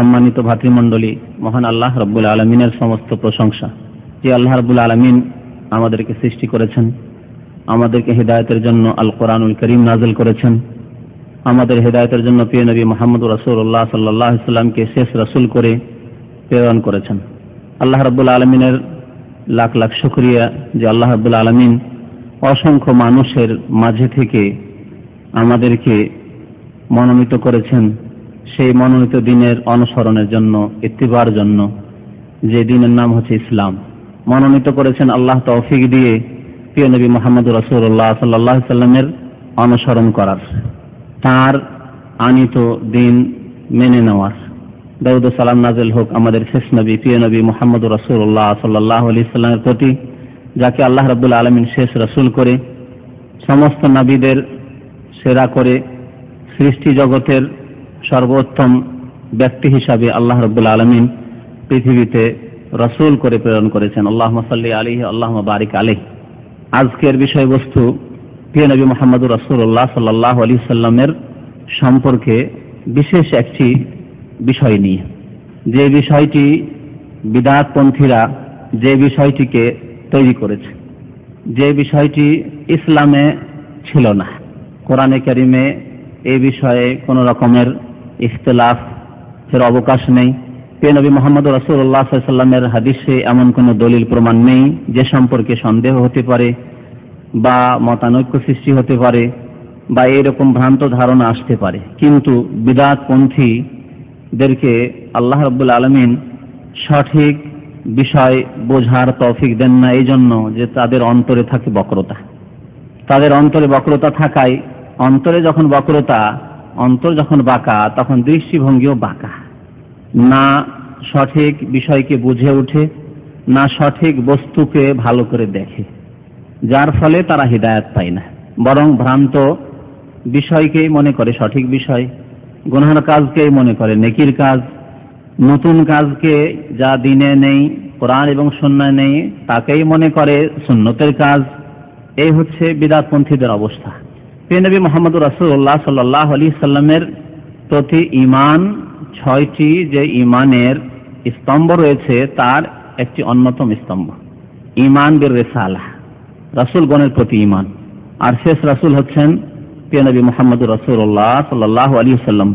সম্মানিত ভাতৃমণ্ডলী, মহান আল্লাহ রব্বুল আলমিনের সমস্ত প্রশংসা। যে আল্লাহ রব্বুল আলমিন আমাদেরকে সৃষ্টি করেছেন, আমাদেরকে হেদায়তের জন্য আল কোরআনুল করিম নাজল করেছেন, আমাদের হেদায়তের জন্য প্রিয় নবী মোহাম্মদ রসুল্লাহ সাল্লাহ ইসলামকে শেষ রসুল করে প্রেরণ করেছেন। আল্লাহ রব্বুল আলমিনের লাখ লাখ শুক্রিয়া যে আল্লাহ রব্বুল আলমিন অসংখ্য মানুষের মাঝে থেকে আমাদেরকে মনোনীত করেছেন সেই মনোনীত দিনের অনুসরণের জন্য, ইত্তিবার জন্য যে দিনের নাম হচ্ছে ইসলাম। মনোনীত করেছেন আল্লাহ তৌফিক দিয়ে প্রিয় নবী মোহাম্মদ রসুল্লাহ সাল্লাহ সাল্লামের অনুসরণ করার, তার আনিত দিন মেনে নেওয়ার। দাউদ সালাম নাজেল হোক আমাদের শেষ নবী, প্রিয় নবী মোহাম্মদ রসুল্লাহ সাল্লাহ আলি সাল্লামের প্রতি, যাকে আল্লাহ রবুল আলমিন শেষ রসুল করে, সমস্ত নবীদের সেরা করে সৃষ্টি জগতের সর্বোত্তম ব্যক্তি হিসাবে আল্লাহ রবুল আলমিন পৃথিবীতে রসুল করে প্রেরণ করেছেন। আল্লাহ সাল্লি আলী আল্লাহ বারিক আলী আজকের বিষয়বস্তু প্রিয় নবী মোহাম্মদ রসুল্লাহ সাল্লাহ আলী সাল্লামের সম্পর্কে বিশেষ একটি বিষয় নিয়ে। যে বিষয়টি বিদাতপন্থীরা যে বিষয়টিকে তৈরি করেছে, যে বিষয়টি ইসলামে ছিল না। কোরআনে করিমে এ বিষয়ে কোনো রকমের ইখতলাফের অবকাশ নেই। পে নবী মোহাম্মদ রসুল্লাহ সাল্লামের হাদিসে এমন কোনো দলিল প্রমাণ নেই যে সম্পর্কে সন্দেহ হতে পারে বা মতানৈক্য সৃষ্টি হতে পারে বা এরকম ভ্রান্ত ধারণা আসতে পারে। কিন্তু বিদাতপন্থীদেরকে আল্লাহ রব্বুল আলমিন সঠিক বিষয় বোঝার তৌফিক দেন না এই জন্য যে তাদের অন্তরে থাকে বক্রতা। তাদের অন্তরে বক্রতা থাকায় অন্তরে যখন বক্রতা অন্তর যখন বাঁকা, তখন দৃষ্টিভঙ্গিও বাঁকা। না সঠিক বিষয়কে বুঝে ওঠে না সঠিক বস্তুকে ভালো করে দেখে। যার ফলে তারা হৃদায়ত পায় না। বরং ভ্রান্ত বিষয়কেই মনে করে সঠিক বিষয়, গুনহার কাজকেই মনে করে নেকির কাজ। নতুন কাজকে যা দিনে নেই, কোরআন এবং সন্ন্যায় নেই, তাকেই মনে করে সুন্নতের কাজ। এই হচ্ছে বিদাতপন্থীদের অবস্থা। নবী মোহাম্মদ রাসুল্লাহ সাল্লাহ আলী সাল্লামের প্রতি ইমান ছয়টি যে ইমানের স্তম্ভ রয়েছে, তার একটি অন্যতম স্তম্ভ। ইমান বীর রেসালাহ, রাসুলগণের প্রতি ইমান আর শেষ রাসুল হচ্ছেন নবী মোহাম্মদ রসুল্লাহ সাল্লাহ আলী সাল্লাম।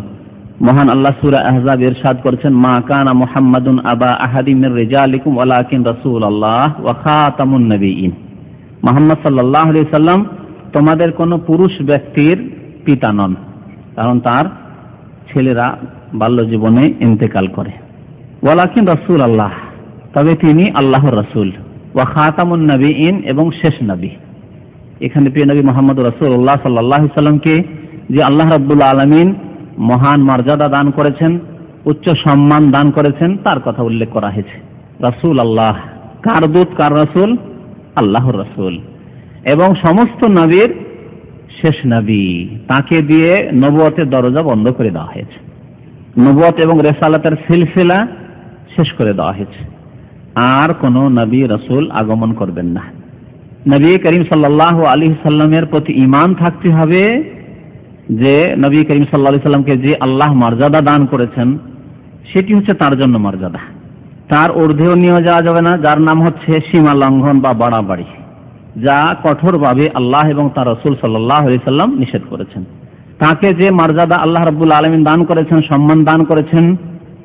মহান আল্লাহ সুরা আহজাব ইরশাদ করেছেন, মা কানা মুহাম্মাদুন আবা আহাদিমির রিজালিকুম ওয়ালাকিন রাসূল আল্লাহ ওয়া খাতামুন নবিয়িন। মোহাম্মদ সাল্লাল্লাহু আলাইহি সাল্লাম তোমাদের কোনো পুরুষ ব্যক্তির পিতা নন, কারণ তার ছেলেরা বাল্য জীবনে ইন্তেকাল করে। ওয়ালাকিন রাসূল আল্লাহ, তবে তিনি আল্লাহর রাসূল। ওয়া খাতামুন ইন এবং শেষ নবী। এখানে প্রিয় নবী মোহাম্মদ রাসূলুল্লাহ সাল্লাল্লাহু আলাইহি সাল্লামকে যে আল্লাহ রাব্বুল আলামিন মহান মর্যাদা দান করেছেন, উচ্চ সম্মান দান করেছেন, তার কথা উল্লেখ করা হয়েছে। রাসুল আল্লাহ, কার দূত, কার রাসুল? আল্লাহর রাসুল। এবং সমস্ত নবীর শেষ নবী, তাকে দিয়ে নবতের দরজা বন্ধ করে দেওয়া হয়েছে। নবত এবং রেসালাতের সিলসিলা শেষ করে দেওয়া হয়েছে। আর কোন নবী রসুল আগমন করবেন না। নবী করিম সাল্লাহ আলী সাল্লামের প্রতি ইমান থাকতে হবে যে, নবী করিম সাল্লা সাল্লামকে যে আল্লাহ মর্যাদা দান করেছেন, সেটি হচ্ছে তার জন্য মর্যাদা। তার ঊর্ধ্বেও নিয়ে যাওয়া যাবে না, যার নাম হচ্ছে সীমা লঙ্ঘন বা বাড়াবাড়ি। যা কঠোরভাবে আল্লাহ এবং তার রসুল সাল্লাহ সাল্লাম নিষেধ করেছেন। তাকে যে মর্যাদা আল্লাহ রব্বুল আলমিন দান করেছেন, সম্মান দান করেছেন,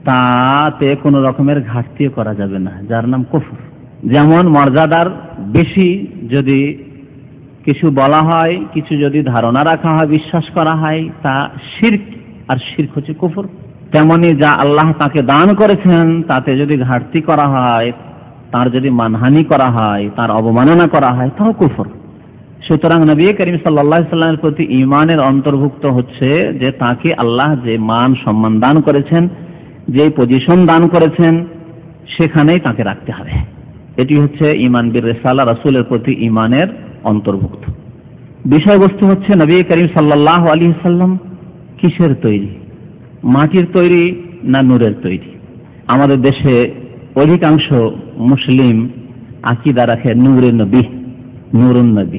তাতে কোনো রকমের ঘাটতিও করা যাবে না, যার নাম কফুর। যেমন মর্যাদার বেশি যদি কিছু বলা হয়, কিছু যদি ধারণা রাখা হয়, বিশ্বাস করা হয়, তা শির্ক, আর শির্ক হচ্ছে কুফর। তেমনি যা আল্লাহ তাকে দান করেছেন, তাতে যদি ঘাটতি করা হয় তার যদি মানহানি করা হয়, তার অবমাননা করা হয়, তাও কুফর। সুতরাং নবী করিম সাল্লা সাল্লামের প্রতি ইমানের অন্তর্ভুক্ত হচ্ছে যে তাকে আল্লাহ যে মান সম্মান দান করেছেন, যে পজিশন দান করেছেন, সেখানেই তাকে রাখতে হবে। এটি হচ্ছে ইমান বীর রেসাল্লাহ রাসুলের প্রতি ইমানের অন্তর্ভুক্ত। বিষয়বস্তু হচ্ছে নবী করিম সাল্লাহ আলী সাল্লাম কিসের তৈরি? মাটির তৈরি না নূরের তৈরি? আমাদের দেশে অধিকাংশ মুসলিম আকিদা রাখে নূরের নবী, নুরুন নবী।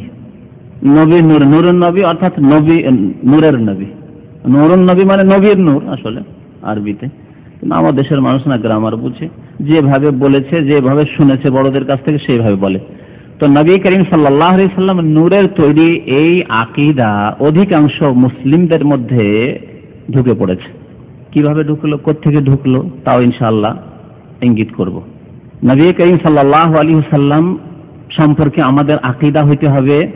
নবী নূর, নুরুন নবী অর্থাৎ নবী, নূরের নবী। নুরুন নবী মানে নবীর নূর আসলে আরবিতে। কিন্তু আমার দেশের মানুষ না গ্রামার বুঝে, যেভাবে বলেছে, যেভাবে শুনেছে, বড়দের কাছ থেকে সেইভাবে বলে। তো নবী করিম সাল্লাহ সাল্লাম নূরের তৈরি এই আকিদা অধিকাংশ মুসলিমদের মধ্যে ঢুকে পড়েছে। কীভাবে ঢুকলো কোথেকে ঢুকলো, তাও ইনশাআল্লাহ ইঙ্গিত করব। নবী করিম সাল্লাহ আলী সাল্লাম সম্পর্কে আমাদের আকিদা হইতে হবে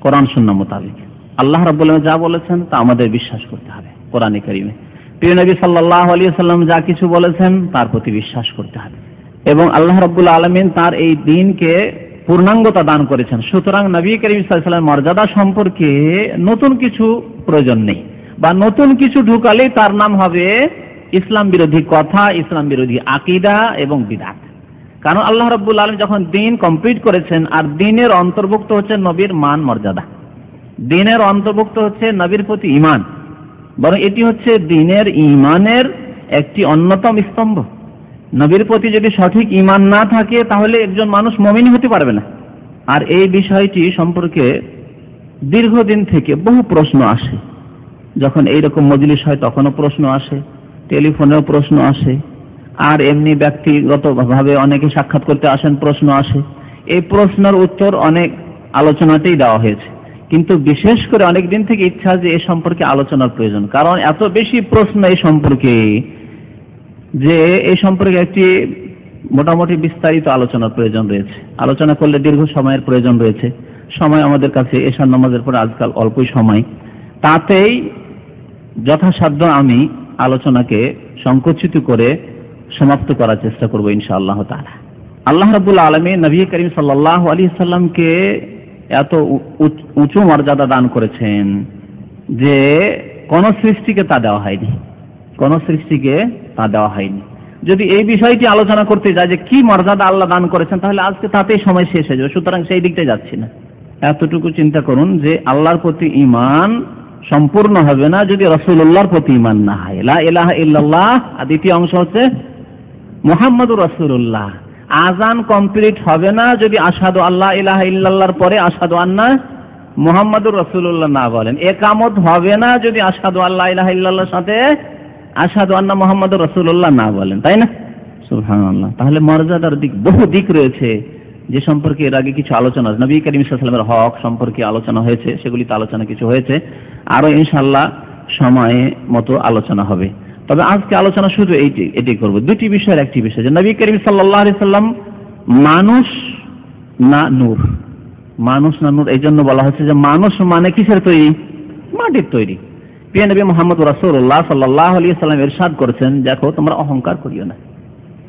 কোরআন শূন্য মোতাবেক। আল্লাহ রাবুল্লাহ যা বলেছেন তা আমাদের বিশ্বাস করতে হবে কোরআন করিমে। প্রিয় নবী সাল্লাহ আলী সাল্লাম যা কিছু বলেছেন তার প্রতি বিশ্বাস করতে হবে। এবং আল্লাহ রাবুল্লাহ আলমিন তার এই দিনকে পূর্ণাঙ্গতা দান করেছেন। সুতরাং নবী করিম সাল্লামের মর্যাদা সম্পর্কে নতুন কিছু প্রয়োজন নেই বা নতুন কিছু ঢুকালেই তার নাম হবে ইসলাম বিরোধী কথা, ইসলাম বিরোধী আকিদা এবং বিদাত। কারণ আল্লাহ রব্বুল আলম যখন দিন কমপ্লিট করেছেন, আর দিনের অন্তর্ভুক্ত হচ্ছে নবীর মান মর্যাদা। দিনের অন্তর্ভুক্ত হচ্ছে নবীর প্রতি ইমান বরং এটি হচ্ছে দিনের ইমানের একটি অন্যতম স্তম্ভ। নবীর প্রতি যদি সঠিক ইমান না থাকে, তাহলে একজন মানুষ মমিন হতে পারবে না। আর এই বিষয়টি সম্পর্কে দীর্ঘদিন থেকে বহু প্রশ্ন আসে। যখন এইরকম মজলিস হয়, তখনও প্রশ্ন আসে। টেলিফোনেও প্রশ্ন আসে। আর এমনি ব্যক্তিগতভাবে অনেকে সাক্ষাৎ করতে আসেন, প্রশ্ন আসে। এই প্রশ্নের উত্তর অনেক আলোচনাতেই দেওয়া হয়েছে। কিন্তু বিশেষ করে অনেক দিন থেকে ইচ্ছা যে এ সম্পর্কে আলোচনার প্রয়োজন। কারণ এত বেশি প্রশ্ন এই সম্পর্কে যে এই সম্পর্কে একটি মোটামুটি বিস্তারিত আলোচনার প্রয়োজন রয়েছে। আলোচনা করলে দীর্ঘ সময়ের প্রয়োজন রয়েছে। সময় আমাদের কাছে এশার নামাজের পরে আজকাল অল্পই সময়। তাতেই যথাসাধ্য আমি আলোচনাকে সংকুচিত করে সমাপ্ত করার চেষ্টা করব ইনশা আল্লাহ তালা আল্লাহ রাবুল আলমী নবী করিম সাল্লাহ আলী সাল্লামকে এত উঁচু মর্যাদা দান করেছেন যে কোন সৃষ্টিকে তা দেওয়া হয়নি। কোন সৃষ্টিকে তা দেওয়া হয়নি। যদি এই বিষয়টি আলোচনা করতে যায় যে কি মর্যাদা আল্লাহ দান করেছেন, তাহলে আজকে তাতেই সময় শেষ হয়ে যাবে, সুতরাং সেই দিকটাই যাচ্ছি না। এতটুকু চিন্তা করুন যে আল্লাহর প্রতি ইমান সম্পূর্ণ হবে না যদি রসুল্লাহর প্রতি ইমান না হয়। এলাহ ইল্লাল্লাহ। আর দ্বিতীয় অংশ হচ্ছে মোহাম্মদুর রসুল্লাহ আজান কমপ্লিট হবে না যদি আসাদু আল্লাহ ইলাহ ইল্লাল্লাহর পরে আসাদু আন্না মোহাম্মদুর রসুল্লাহ না বলেন। একামত হবে না যদি আসাদু আল্লাহ ইলাহ ইল্লাল্লাহর সাথে আসাদু আন্না মোহাম্মদুর রসুল্লাহ না বলেন। তাই না? সুবহানাল্লাহ। তাহলে মর্যাদার দিক বহু দিক রয়েছে। যে সম্পর্কে এর আগে কিছু আলোচনা নবী করিম সাল্লামের হক সম্পর্কে আলোচনা হয়েছে, সেগুলিতে আলোচনা কিছু হয়েছে আরও ইনশাল্লাহ সময় মতো আলোচনা হবে। তবে আজকে আলোচনা শুধু এইটি, এটি করব। দুটি বিষয়ের একটি বিষয়, যে নবী করিম সাল্লাহ সাল্লাম মানুষ না নূর? মানুষ না নূর এই জন্য বলা হচ্ছে যে মানুষ মানে কিসের তৈরি? মাটির তৈরি। প্রিয় নবী মোহাম্মদ রাসুল্লাহ সাল্লাহ আলী সাল্লাম এরশাদ করেছেন, দেখো তোমরা অহংকার করিও না।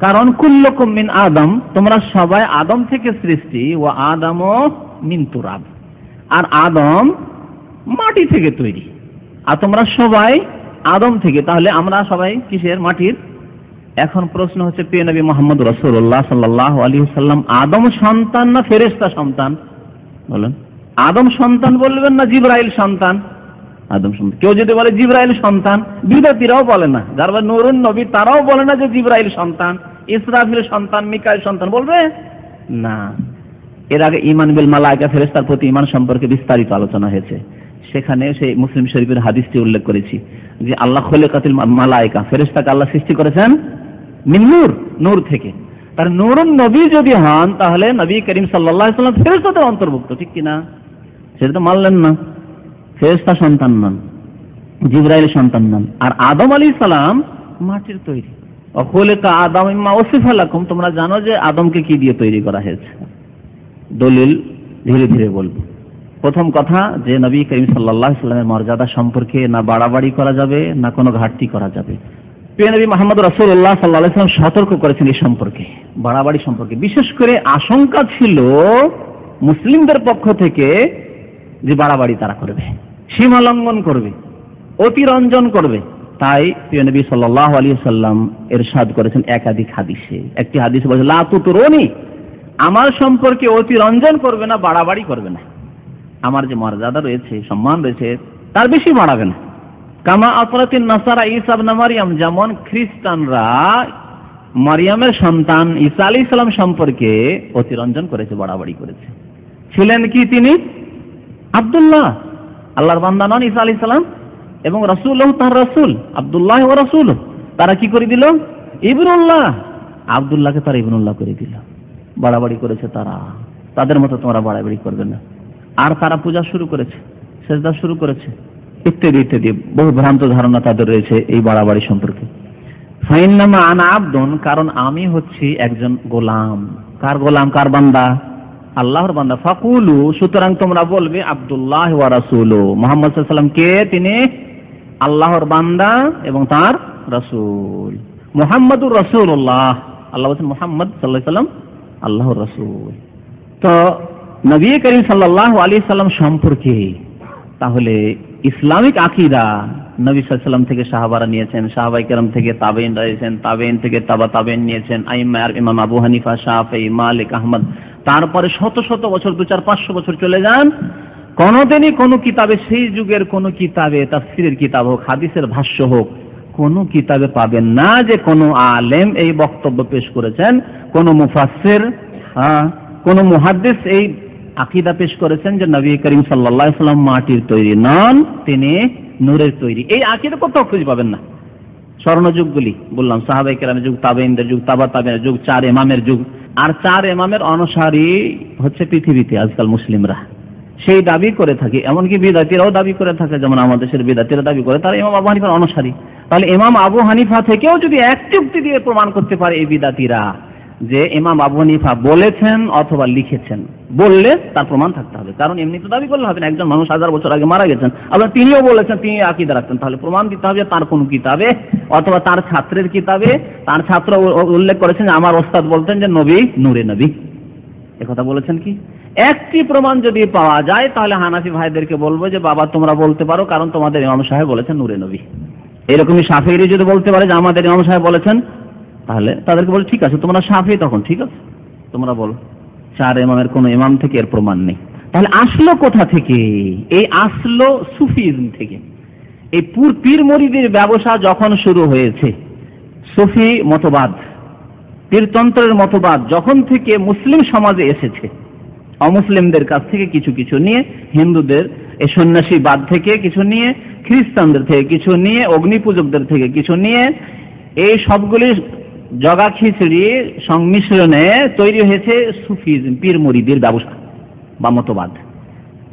কারণ কুল্লকুম মিন আদম, তোমরা সবাই আদম থেকে সৃষ্টি ও আদম মিন তুরাব আর আদম মাটি থেকে তৈরি। আর তোমরা সবাই আদম থেকে, তাহলে আমরা সবাই কিসের মাটির? এখন প্রশ্ন হচ্ছে, প্রিয় নবী মোহাম্মদ রসুল্লাহ সাল্লাহ আলী সাল্লাম আদম সন্তান না ফেরেস্তা সন্তান? বলেন। আদম সন্তান বলবেন না জিব্রাইল সন্তান? আদম সন্তান। কেউ যদি বলে জিব্রাইল সন্তান বিদাতিরাও বলে না। যার নুরুন নবী, তারাও বলে না যে জিব্রাইল সন্তান। ইসরাফিল সন্তান মিকাইল সন্তান বলবে, না। এর আগে ইমান বিল মালাইকা ফেরেস্তার প্রতি ইমান সম্পর্কে বিস্তারিত আলোচনা হয়েছে। সেখানে সেই মুসলিম শরীফের হাদিসটি উল্লেখ করেছি যে আল্লাহ খোলেকাতিল মালাইকা ফেরেস্তাকে আল্লাহ সৃষ্টি করেছেন মিন নূর নূর থেকে। তার নূরুন নবী যদি হন, তাহলে নবী করিম সাল্লাহ সাল্লাম ফেরেস্তাদের অন্তর্ভুক্ত, ঠিক কিনা সেটা তো মানলেন না। ফেরেস্তা সন্তান নন জিব্রাইল সন্তান নন। আর আদম আলী সালাম মাটির তৈরি। অখলেকা আদম ইম্মা ওসিফ আলাকুম তোমরা জানো যে আদমকে কি দিয়ে তৈরি করা হয়েছে? দলিল ধীরে ধীরে বলব। প্রথম কথা যে নবী করিম সাল্লাহ সাল্লামের মর্যাদা সম্পর্কে না বাড়াবাড়ি করা যাবে, না কোনো ঘাটতি করা যাবে। প্রিয় নবী মোহাম্মদ রসুল্লাহ সাল্লাহ সাল্লাম সতর্ক করেছেন এই সম্পর্কে, বাড়াবাড়ি সম্পর্কে। বিশেষ করে আশঙ্কা ছিল মুসলিমদের পক্ষ থেকে যে বাড়াবাড়ি তারা করবে সীমা লঙ্ঘন করবে, অতিরঞ্জন করবে। তাই প্রিয় নবী সাল্লাহ আলী সাল্লাম এর সাদ করেছেন একাধিক হাদিসে। একটি হাদিসে বলছে লাতুতরনি আমার সম্পর্কে অতিরঞ্জন করবে না, বাড়াবাড়ি করবে না। আমার যে মর্যাদা রয়েছে, সম্মান রয়েছে, তার বেশি বাড়াবে না। কামা আফরাতিন নাসারা ইসাব না মারিয়াম, যেমন খ্রিস্টানরা মারিয়ামের সন্তান ঈসা আলী ইসলাম সম্পর্কে অতিরঞ্জন করেছে, বাড়াবাড়ি করেছে। ছিলেন কি তিনি? আবদুল্লাহ। আল্লাহর বান্দা নন ঈসা আলী সালাম। এবং রসুল তার রসুল, আবদুল্লাহ ও রসুল তারা কি করে দিল? ইবনুল্লাহ। আবদুল্লাহকে তারা ইবনুল্লাহ করে দিল। বাড়াবাড়ি করেছে তারা। তাদের মতো তোমরা বাড়াবাড়ি করবে না। আর তারা পূজা শুরু করেছে, সেজদা শুরু করেছে, ইত্যাদি ইত্যাদি। বহু ভ্রান্ত ধারণা তাদের রয়েছে এই বাড়াবাড়ি সম্পর্কে। ফাইনামা আনা আব্দন, কারণ আমি হচ্ছি একজন গোলাম। কার গোলাম? কার বান্দা? আল্লাহর বান্দা। ফাকুলু, সুতরাং তোমরা বলবে আব্দুল্লাহ ওয়া মুহাম্মদ সাল্লাম কে? তিনি আল্লাহর বান্দা এবং তার রাসূল। মুহাম্মাদুর রাসূলুল্লাহ। আল্লাহ বলেন মুহাম্মদ সাল্লাল্লাহু সাল্লাম আল্লাহর রাসূল। তো নবী করিম সাল্লাল্লাহু আলাইহি সাল্লাম সম্পর্কে তাহলে ইসলামিক আকীদা নবী সাল্লাম থেকে সাহাবারা নিয়েছেন, সাহাবাই কেরাম থেকে তাবেইন রয়েছেন তাবেইন থেকে তাবা তাবেইন নিয়েছেন আইমার ইমাম আবু হানিফা শাফি মালিক, আহমদ। তারপরে শত শত বছর, দু চার পাঁচশো বছর চলে যান কোনদিনই কোনো কিতাবে সেই যুগের কোনো কিতাবে তাফসিরের কিতাব হোক হাদিসের ভাষ্য হোক কোনো কিতাবে পাবেন না যে কোনো আলেম এই বক্তব্য পেশ করেছেন কোনো মুফাসসির হ্যাঁ, কোনো মুহাদ্দিস এই আকিদা পেশ করেছেন যে নবী করিম সাল্লাম মাটির তৈরি নন তিনি নূরের তৈরি। এই আকিদা কোথাও খুঁজে পাবেন না। স্বর্ণযুগগুলি বললাম সাহাবাই কেরামের যুগ তাবেইনদের যুগ তাবা তাবেনের যুগ চার ইমামের যুগ। আর চার ইমামের অনুসারী হচ্ছে পৃথিবীতে আজকাল মুসলিমরা। সেই দাবি করে থাকে, এমনকি বিদাতিরাও দাবি করে থাকে, যেমন আমাদের দেশের বিদাতিরা দাবি করে, তারা ইমাম আবু হানিফার অনুসারী। তাহলে ইমাম আবু হানিফা থেকেও যদি একটি উক্তি দিয়ে প্রমাণ করতে পারে এই বিদাতিরা, যে ইমাম আবু হানিফা বলেছেন অথবা লিখেছেন, বললে তার প্রমাণ থাকতে হবে। কারণ এমনি তো দাবি করলে হবে না, একজন মানুষ হাজার বছর আগে মারা গেছেন, আবার তিনিও বলেছেন, তিনি আকিদা রাখতেন। তাহলে প্রমাণ দিতে হবে তার কোন কিতাবে, অথবা তার ছাত্রের কিতাবে, তার ছাত্র উল্লেখ করেছেন আমার ওস্তাদ বলতেন যে, নবী নূরে নবী। কথা বলেছেন কি? একটি প্রমাণ যদি পাওয়া যায়, তাহলে হানাফি ভাইদেরকে বলব যে, বাবা, তোমরা বলতে পারো, কারণ তোমাদের ইমাম সাহেব বলেছেন নূরে নবী। এরকমই সাফিরি যদি বলতে পারে যে, আমাদের ইমাম সাহেব বলেছেন, তাহলে তাদেরকে বলে, ঠিক আছে, তোমরা সাফি তখন, ঠিক আছে? তোমরা বলো, চার ইমামের কোন ইমাম থেকে এর প্রমাণ নেই। তাহলে আসলো কোথা থেকে? এই আসলো সুফিজম থেকে। এই পুর পীর মরিদের ব্যবসা যখন শুরু হয়েছে, সুফি মতবাদ, পীরতন্ত্রের মতবাদ যখন থেকে মুসলিম সমাজে এসেছে অমুসলিমদের কাছ থেকে কিছু কিছু নিয়ে, হিন্দুদের এই সন্ন্যাসীবাদ থেকে কিছু নিয়ে, খ্রিস্টানদের থেকে কিছু নিয়ে, অগ্নিপূজকদের থেকে কিছু নিয়ে, এই সবগুলি জগা খিচড়ি সংমিশ্রণে তৈরি হয়েছে সুফিজম পীর মুরিদের ব্যবস্থা বা মতবাদ।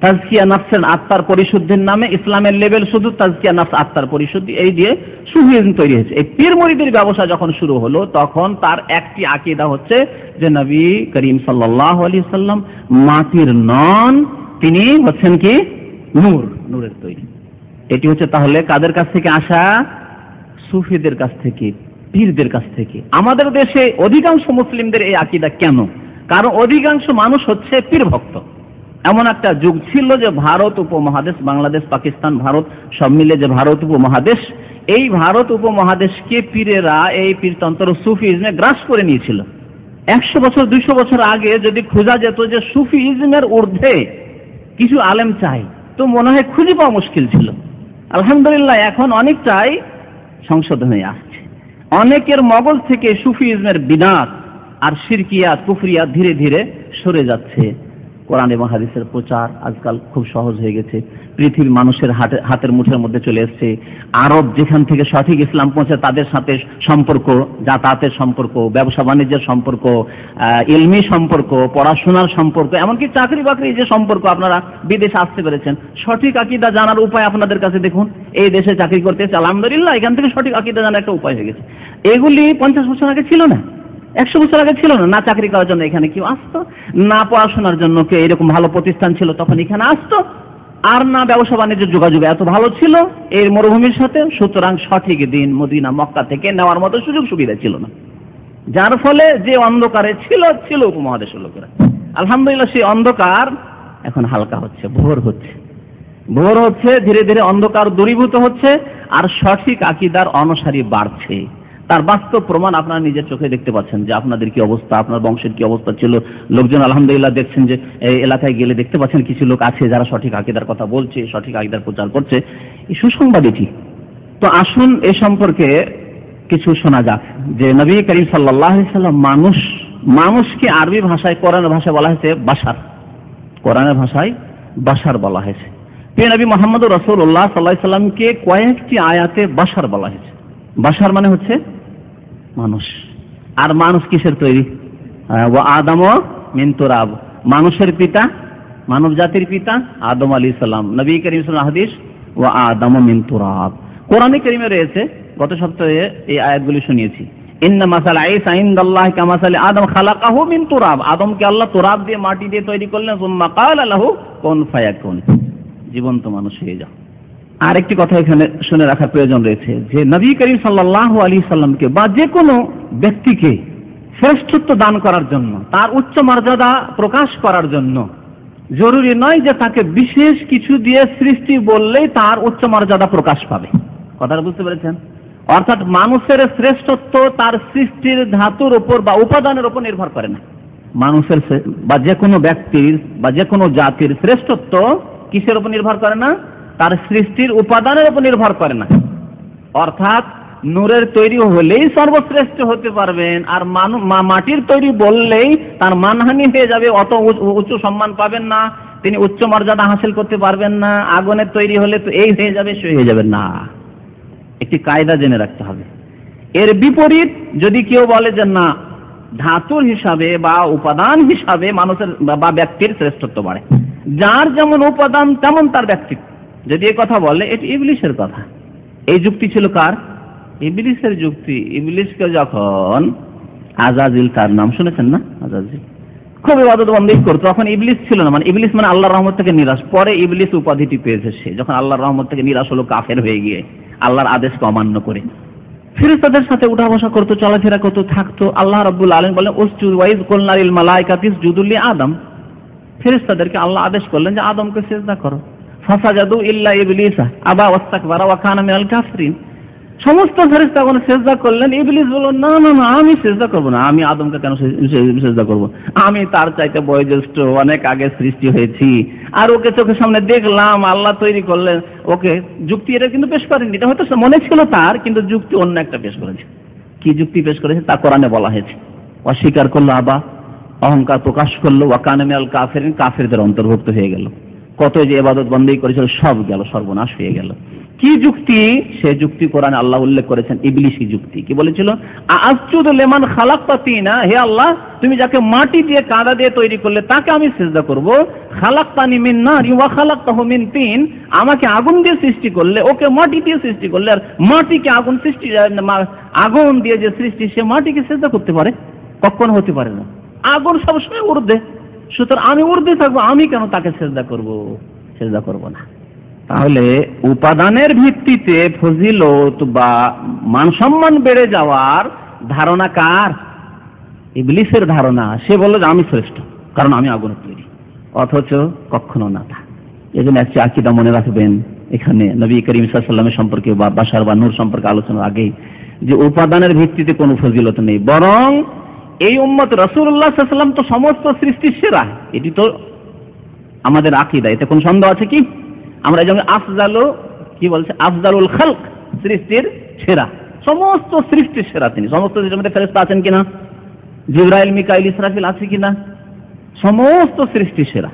তাজকিয়া নাফসের আত্মার পরিশুদ্ধির নামে ইসলামের লেভেল শুধু তাজকিয়া নাফস আত্মার পরিশুদ্ধি, এই দিয়ে সুফিজম তৈরি হয়েছে। এই পীর মুরিদের ব্যবসা যখন শুরু হলো, তখন তার একটি আকিদা হচ্ছে যে নবী করিম সাল্লাল্লাহু আলাইহি সাল্লাম মাটির নন, তিনি হচ্ছেন কি? নূর, নূরের তৈরি। এটি হচ্ছে তাহলে কাদের কাছ থেকে আসা? সুফিদের কাছ থেকে, পীরদের কাছ থেকে। আমাদের দেশে অধিকাংশ মুসলিমদের এই আকিদা কেন? কারণ অধিকাংশ মানুষ হচ্ছে পীর ভক্ত এমন একটা যুগ ছিল যে ভারত উপমহাদেশ, বাংলাদেশ, পাকিস্তান, ভারত সব মিলে যে ভারত উপমহাদেশ, এই ভারত উপমহাদেশকে পীরেরা এই পীরতন্ত্র সুফিজমে গ্রাস করে নিয়েছিল। একশো বছর, দুইশো বছর আগে যদি খোঁজা যেত যে সুফিজমের ঊর্ধ্বে কিছু আলেম চাই, তো মনে হয় খুঁজে পাওয়া মুশকিল ছিল। আলহামদুলিল্লাহ, এখন অনেকটাই সংশোধন হয়ে আসছে। অনেকের মগজ থেকে সুফিজমের বিনাশ আর শিরকিয়াত কুফরিয়াত ধীরে ধীরে সরে যাচ্ছে। কোরআন এবং হাদিসের প্রচার আজকাল খুব সহজ হয়ে গেছে। পৃথিবীর মানুষের হাতে হাতের মুঠের মধ্যে চলে এসছে। আরব যেখান থেকে সঠিক ইসলাম পৌঁছে তাদের সাথে সম্পর্ক, যাতায়াতের সম্পর্ক, ব্যবসা, বাণিজ্যের সম্পর্ক ইলমি সম্পর্ক, পড়াশোনার সম্পর্ক, এমনকি চাকরি বাকরি যে সম্পর্ক আপনারা বিদেশে আসতে পেরেছেন, সঠিক আকিদা জানার উপায় আপনাদের কাছে দেখুন। এই দেশে চাকরি করতে আলহামদুলিল্লাহ, এখান থেকে সঠিক আকিদা জানার একটা উপায় হয়ে গেছে। এগুলি পঞ্চাশ বছর আগে ছিল না। একশো বছর আগে ছিল না না চাকরি করার জন্য এখানে কেউ আসতো, না পড়াশোনার জন্য কেউ এরকম ভালো প্রতিষ্ঠান ছিল, তখন এখানে আসতো, আর না ব্যবসা বাণিজ্যের যোগাযোগ এত ভালো ছিল, এর মরুভূমির সাথে, সুতরাং সঠিক দিন মদিনা, মক্কা থেকে নেওয়ার মতো সুযোগ সুবিধা ছিল না। যার ফলে যে অন্ধকারে ছিল ছিল উপমহাদেশের লোকেরা। আলহামদুলিল্লাহ সেই অন্ধকার এখন হালকা হচ্ছে, ভোর হচ্ছে। ভোর হচ্ছে, ধীরে ধীরে অন্ধকার দূরীভূত হচ্ছে, আর সঠিক আকিদার অনুসারী বাড়ছে। তার বাস্তব প্রমাণ আপনারা নিজের চোখে দেখতে পাচ্ছেন যে আপনাদের কি অবস্থা, আপনার বংশের কি অবস্থা ছিল। লোকজন আলহামদুলিল্লাহ দেখছেন যে এই এলাকায় গেলে দেখতে পাচ্ছেন কিছু লোক আছে যারা সঠিক আকিদার কথা বলছে, সঠিক আকিদার প্রচার করছে। সুসংবাদ এটি। তো আসুন এ সম্পর্কে কিছু শোনা যাক যে নবী করিম সাল্লাহ সাল্লাম মানুষ, মানুষকে আরবি ভাষায় কোরআনের ভাষায় বলা হয়েছে বাসার কোরআনের ভাষায় বাসার বলা হয়েছে। প্রিয় নবী মোহাম্মদ রসুল্লাহ সাল্লাহ সাল্লামকে কয়েকটি আয়াতে বাসার বলা হয়েছে। বাসার মানে হচ্ছে মানুষ। আর মানুষ কিসের তৈরি? ও আদম মিন্তুরাব। মানুষের পিতা, মানব জাতির পিতা আদম আলী সাল্লাম নবী করিম হাদিস ও আদম মিন্তুরাব। কোরআনে করিমে রয়েছে, গত সপ্তাহে এই আয়াতগুলি শুনিয়েছি। ইন্না মাসাল ঈসা ইনদাল্লাহ কামাসাল আদম খালাকাহু মিন তুরাব আদমকে আল্লাহ তুরাব দিয়ে মাটি দিয়ে তৈরি করলেন, সুম্মা ক্বালা লাহু কুন ফায়াকুন। জীবন্ত মানুষ হয়ে যাও। আরেকটি কথা এখানে শুনে রাখার প্রয়োজন রয়েছে যে নবী করিম সাল্লাল্লাহু আলাইহি সাল্লামকে বা যে কোনো ব্যক্তিকে শ্রেষ্ঠত্ব দান করার জন্য, তার উচ্চ মর্যাদা প্রকাশ করার জন্য জরুরি নয় যে তাকে বিশেষ কিছু দিয়ে সৃষ্টি বললেই তার উচ্চ মর্যাদা প্রকাশ পাবে। কথাটা বুঝতে পেরেছেন? অর্থাৎ মানুষের শ্রেষ্ঠত্ব তার সৃষ্টির ধাতুর উপর বা উপাদানের উপর নির্ভর করে না। মানুষের বা যে কোনো ব্যক্তির বা যে কোনো জাতির শ্রেষ্ঠত্ব কিসের উপর নির্ভর করে না? তার সৃষ্টির উপাদানের উপর নির্ভর করে না। অর্থাৎ নূরের তৈরি হলেই সর্বশ্রেষ্ঠ হতে পারবেন, আর মাটির তৈরি বললেই তার মানহানি হয়ে যাবে, অত উচ- উচ্চ সম্মান পাবেন না, তিনি উচ্চ মর্যাদা হাসিল করতে পারবেন না আগুনের তৈরি হলে তো এই হয়ে যাবে সে হয়ে যাবে না। একটি কায়দা জেনে রাখতে হবে। এর বিপরীত যদি কেউ বলে যে না, ধাতুর হিসাবে বা উপাদান হিসাবে মানুষের বা ব্যক্তির শ্রেষ্ঠত্ব বাড়ে। যার যেমন উপাদান, তেমন তার ব্যক্তিত্ব। যদি এ কথা বলে, এটি ইবলিশের কথা। এই যুক্তি ছিল কার? ইবলিশের যুক্তি। ইবলিশকে যখন আজাজিল তার নাম শুনেছেন না? আজাজিল। খুব ইবাদত বন্দী করতো। তখন ইবলিস ছিল না। মানে ইবলিস মানে আল্লাহর রহমত থেকে নিরাশ। পরে ইবলিস উপাধিটি পেয়েছে সে, যখন আল্লাহর রহমত থেকে নিরাশ হলো, কাফের হয়ে গিয়ে আল্লাহর আদেশকে অমান্য করে। ফেরেশতাদের সাথে উঠা বসা করতো, চলাফেরা করতো, থাকতো। আল্লাহ রাব্বুল আলামিন বলেন, উসজুদ ওয়াইজ কুলনারিল মালাইকাতিস জুদুল আদম ফেরেশতাদেরকে আল্লাহ আদেশ করলেন যে, আদমকে সিজদা করো। ফাসাজাদু ইল্লা ইবলিসা, আবা ওয়াস্তাকবারা ওয়া কানা মিনাল কাফিরিন। সমস্ত ফেরেশতাগণ সেজদা করলেন, ইবলিস বলল, না না না, আমি সেজদা করব না। আমি আদমকে কেন সেজদা করব? আমি তার চাইতে বয়োজ্যেষ্ঠ, অনেক আগে সৃষ্টি হয়েছি। আর ওকে চোখের সামনে দেখলাম, আল্লাহ তৈরি করলেন। ওকে যুক্তি এটা কিন্তু পেশ করেনি এটা হয়তো মনে ছিল তার, কিন্তু যুক্তি অন্য একটা পেশ করেছে। কি যুক্তি পেশ করেছে? তা কোরআনে বলা হয়েছে। অস্বীকার করল আবা, অহংকার প্রকাশ করল। ওয়াকানামি আল কাফের কাফেরদের অন্তর্ভুক্ত হয়ে গেল। কত যে এবাদত বন্দী করেছিল, সব গেল, সর্বনাশ হয়ে গেল। কি যুক্তি? সে যুক্তি কোরআনে আল্লাহ উল্লেখ করেছেন ইবলিশি যুক্তি। কি বলেছিল? আসজুদ লেমান খালাক্তাতিনা, হে আল্লাহ, তুমি যাকে মাটি দিয়ে, কাদা দিয়ে তৈরি করলে, তাকে আমি সিজদা করব। খালাক্তানি মিন নারি ওয়া খালাক্তাহু মিন তিন। আমাকে আগুন দিয়ে সৃষ্টি করলে, ওকে মাটি দিয়ে সৃষ্টি করলে, আর মাটিকে আগুন সৃষ্টি আগুন দিয়ে যে সৃষ্টি, সে মাটিকে সিজদা করতে পারে? কখনো হতে পারে না। আগুন সবসময় ঊর্ধ্বে। সুতরাং আমি ঊর্ধ্বে থাকব, আমি কেন তাকে সেজদা করব? সেজদা করব না। তাহলে উপাদানের ভিত্তিতে ফজিলত বা মান সম্মান বেড়ে যাওয়ার ধারণা কার? ইবলিসের ধারণা। সে বলল যে আমি শ্রেষ্ঠ, কারণ আমি আগুন তৈরি। অথচ কখনো না তা। এই জন্য একটি আকিদা মনে রাখবেন এখানে নবী করিম সাল্লামের সম্পর্কে বা বাসার বা নূর সম্পর্কে আলোচনার আগেই যে উপাদানের ভিত্তিতে কোনো ফজিলত নেই, বরং এই উম্মত রসুল্লাহ সাল্লাম তো সমস্ত সৃষ্টির সেরা। এটি তো আমাদের আকিদা। এতে কোন সন্দেহ আছে কি? আমরা যেমন আফজালু, কি বলছে? আফজালুল খালক সৃষ্টির সেরা। সমস্ত সৃষ্টির সেরা তিনি। সমস্ত মধ্যে ফেরেস্তা আছেন কিনা? জিব্রাইল, মিকাইল, ইসরাফিল আছে কিনা? সমস্ত সৃষ্টি সেরা।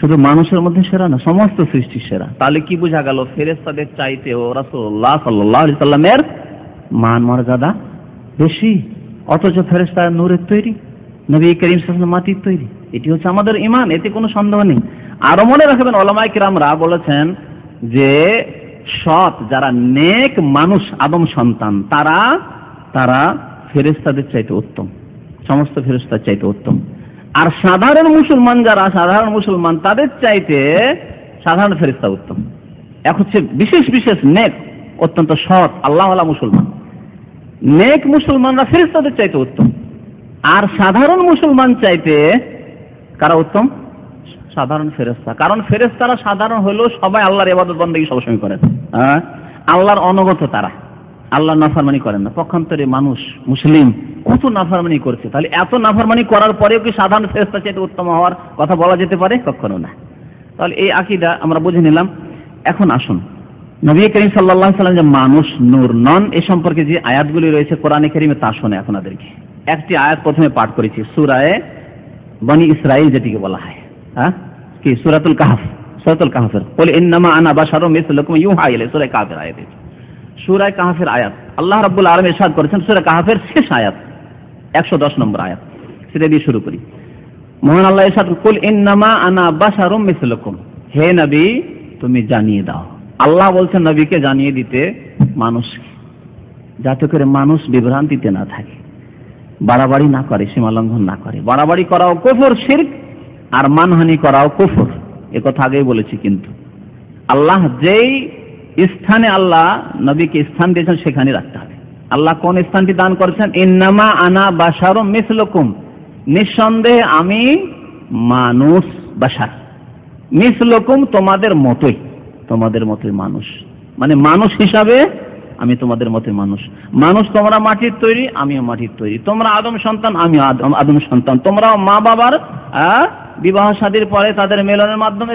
শুধু মানুষের মধ্যে সেরা না, সমস্ত সৃষ্টি সেরা। তাহলে কি বোঝা গেল? ফেরেস্তাদের চাইতে ও রাসূলুল্লাহ সাল্লাল্লাহু আলাইহি সাল্লামের মান মর্যাদা বেশি। অথচ ফেরেস্তা নূরের তৈরি, নবী করিম মাটির তৈরি। এটি হচ্ছে আমাদের ইমান এতে কোনো সন্দেহ নেই। আরও মনে রাখবেন ওলামাই কিরামরা বলেছেন যে, সৎ যারা নেক মানুষ, আদম সন্তান, তারা তারা ফেরেস্তাদের চাইতে উত্তম। সমস্ত ফেরেস্তার চাইতে উত্তম। আর সাধারণ মুসলমান যারা, সাধারণ মুসলমান, তাদের চাইতে সাধারণ ফেরেস্তা উত্তম। এক হচ্ছে বিশেষ বিশেষ নেক, অত্যন্ত সৎ আল্লাহ মুসলমান। নেক মুসলমানরা ফেরেস্তাদের চাইতে উত্তম। আর সাধারণ মুসলমান চাইতে কারা উত্তম? সাধারণ ফেরেস্তা কারণ ফেরেস্তারা সাধারণ হলেও সবাই আল্লাহর ইবাদত বন্দেগী সবসময় করেন। হ্যাঁ? আল্লাহর অনগত তারা। আল্লাহ নাফারমানি করেন না। পক্ষান্তরে মানুষ, মুসলিম কত নাফারমানি করছে? তাহলে এত নাফারমানি করার পরেও কি সাধারণ ফেরেস্তা চাইতে উত্তম হওয়ার কথা বলা যেতে পারে? কখনো না। তাহলে এই আকিদা আমরা বুঝে নিলাম। এখন আসুন। নবী করিম সাল্লাহ সাল্লাম যে মানুষ, নূর, নন, এ সম্পর্কে যে আয়াতগুলি রয়েছে কোরআনে করিমে, তা শোনে আপনাদেরকে একটি আয়াত প্রথমে পাঠ করেছি, সুরায় বনি ইসরায়েল যেটিকে বলা হয়। হ্যাঁ? কি? সুরাতুল কাহাফ, সুরাতুল কাহাফের। বলে ইন্নামা আনা বাশারুম মিসলুকুম ইউহা ইলাইহি সূরা কাহাফের আয়াত সুরায় কাহাফের আয়াত। আল্লাহ রাব্বুল আলম ইরশাদ করেছেন সূরা কাহাফের শেষ আয়াত, একশো দশ নম্বর আয়াত। সেটা দিয়ে শুরু করি। মহান আল্লাহ ইরশাদ কুল ইন্নামা আনা বাশারুম মিসলুকুম। হে নবী, তুমি জানিয়ে দাও। আল্লাহ বলছেন নবীকে জানিয়ে দিতে মানুষকে যাতে করে মানুষ বিভ্রান্তিতে না থাকে, বাড়াবাড়ি না করে সীমালঙ্ঘন না করে। বাড়াবাড়ি করাও কুফর, শিরক, আর মানহানি করাও কুফর। এ কথা আগেই বলেছি কিন্তু। আল্লাহ যেই স্থানে আল্লাহ নবীকে স্থান দিয়েছেন সেখানে রাখতে হবে। আল্লাহ কোন স্থানটি দান করেছেন? ইন্নামা আনা বাসারো মিসলকুম। নিঃসন্দেহে আমি মানুষ বাসার মিসলকুম তোমাদের মতোই। তোমাদের মতোই মানুষ। মানে মানুষ হিসাবে আমি তোমাদের মতে মানুষ। মানুষ তোমরা মাটির তৈরি, আমিও মাটির তৈরি। তোমরা আদম সন্তান আমি আদম আদম সন্তান। তোমরা মা বাবার বিবাহ শাদীর পরে তাদের মেলনের মাধ্যমে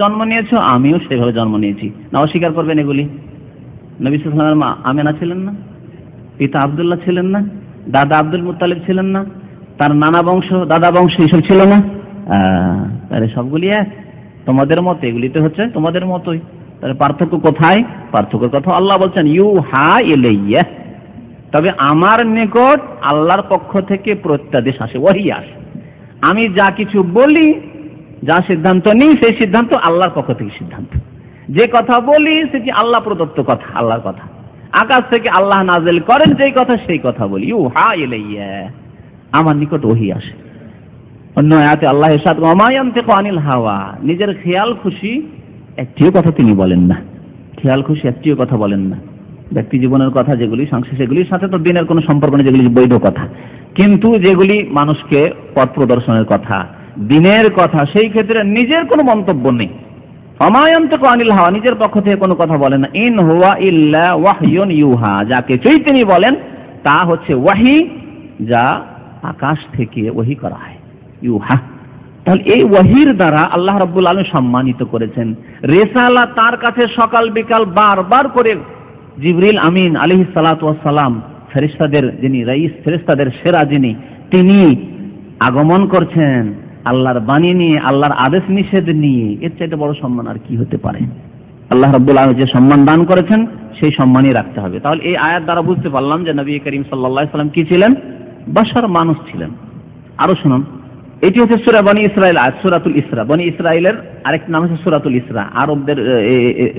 জন্ম নিয়েছো, আমিও সেভাবে জন্ম নিয়েছি। না অস্বীকার করবেন এগুলি। নবী মা আমেনা ছিলেন না? পিতা আবদুল্লাহ ছিলেন না? দাদা আব্দুল মুতালিব ছিলেন না? তার নানা বংশ, দাদা বংশ এইসব ছিল না? তাহলে সবগুলি এক। তোমাদের মতো এগুলিতে হচ্ছে তোমাদের মতোই। তাহলে পার্থক্য কোথায়? পার্থক্যের কথা আল্লাহ বলছেন ইউ হা এলাইয়া তবে আমার নিকট আল্লাহর পক্ষ থেকে প্রত্যাদেশ আসে, ওহি আসে। আমি যা কিছু বলি, যা সিদ্ধান্ত নিই, সেই সিদ্ধান্ত আল্লাহর পক্ষ থেকে সিদ্ধান্ত। যে কথা বলি, সেটি আল্লাহ প্রদত্ত কথা, আল্লাহর কথা। আকাশ থেকে আল্লাহ নাজেল করেন, যেই কথা সেই কথা বলি। ইউ হা এলাইয়া আমার নিকট ওহি আসে। অন্য আয়াতে আল্লাহ এরশাদ অমায়ান্তে আনিল হাওয়া। নিজের খেয়াল খুশি, একটিও কথা তিনি বলেন না। খেয়াল খুশি, একটিও কথা বলেন না। ব্যক্তি জীবনের কথা যেগুলি সংসার সেগুলির সাথে তো দিনের কোনো সম্পর্ক নেই, যেগুলি বৈধ কথা। কিন্তু যেগুলি মানুষকে পথ প্রদর্শনের কথা, দিনের কথা, সেই ক্ষেত্রে নিজের কোনো মন্তব্য নেই। অমায়ন্ত আনিল হাওয়া। নিজের পক্ষ থেকে কোনো কথা বলেন না। ইন হুয়া ইল্লা ওয়াহিয়ুন ইউহা। যাকে চই তিনি বলেন, তা হচ্ছে ওয়াহি, যা আকাশ থেকে ওহি করা হয়। ইউহা। তাহলে এই ওয়াহির দ্বারা আল্লাহ রাব্বুল আলম সম্মানিত করেছেন। রেসালা তার কাছে সকাল বিকাল বারবার করে জিবরিল আমিন আলহি সালাম ফেরিস্তাদের যিনি রাইস ফেরিস্তাদের সেরা যিনি, তিনি আগমন করছেন আল্লাহর বাণী নিয়ে, আল্লাহর আদেশ নিষেধ নিয়ে। এর চাইতে বড় সম্মান আর কি হতে পারে? আল্লাহ রাব্বুল আলম যে সম্মান দান করেছেন, সেই সম্মানই রাখতে হবে। তাহলে এই আয়াত দ্বারা বুঝতে পারলাম যে নবী করিম সাল্লাহ সাল্লাম কি ছিলেন? বাসার মানুষ ছিলেন। আরও শুনুন। এটি হচ্ছে সুরা বনি ইসরায়েল সুরাতুল ইসরা। বনি ইসরায়েলের আরেকটি নাম হচ্ছে সুরাতুল ইসরা। আরবদের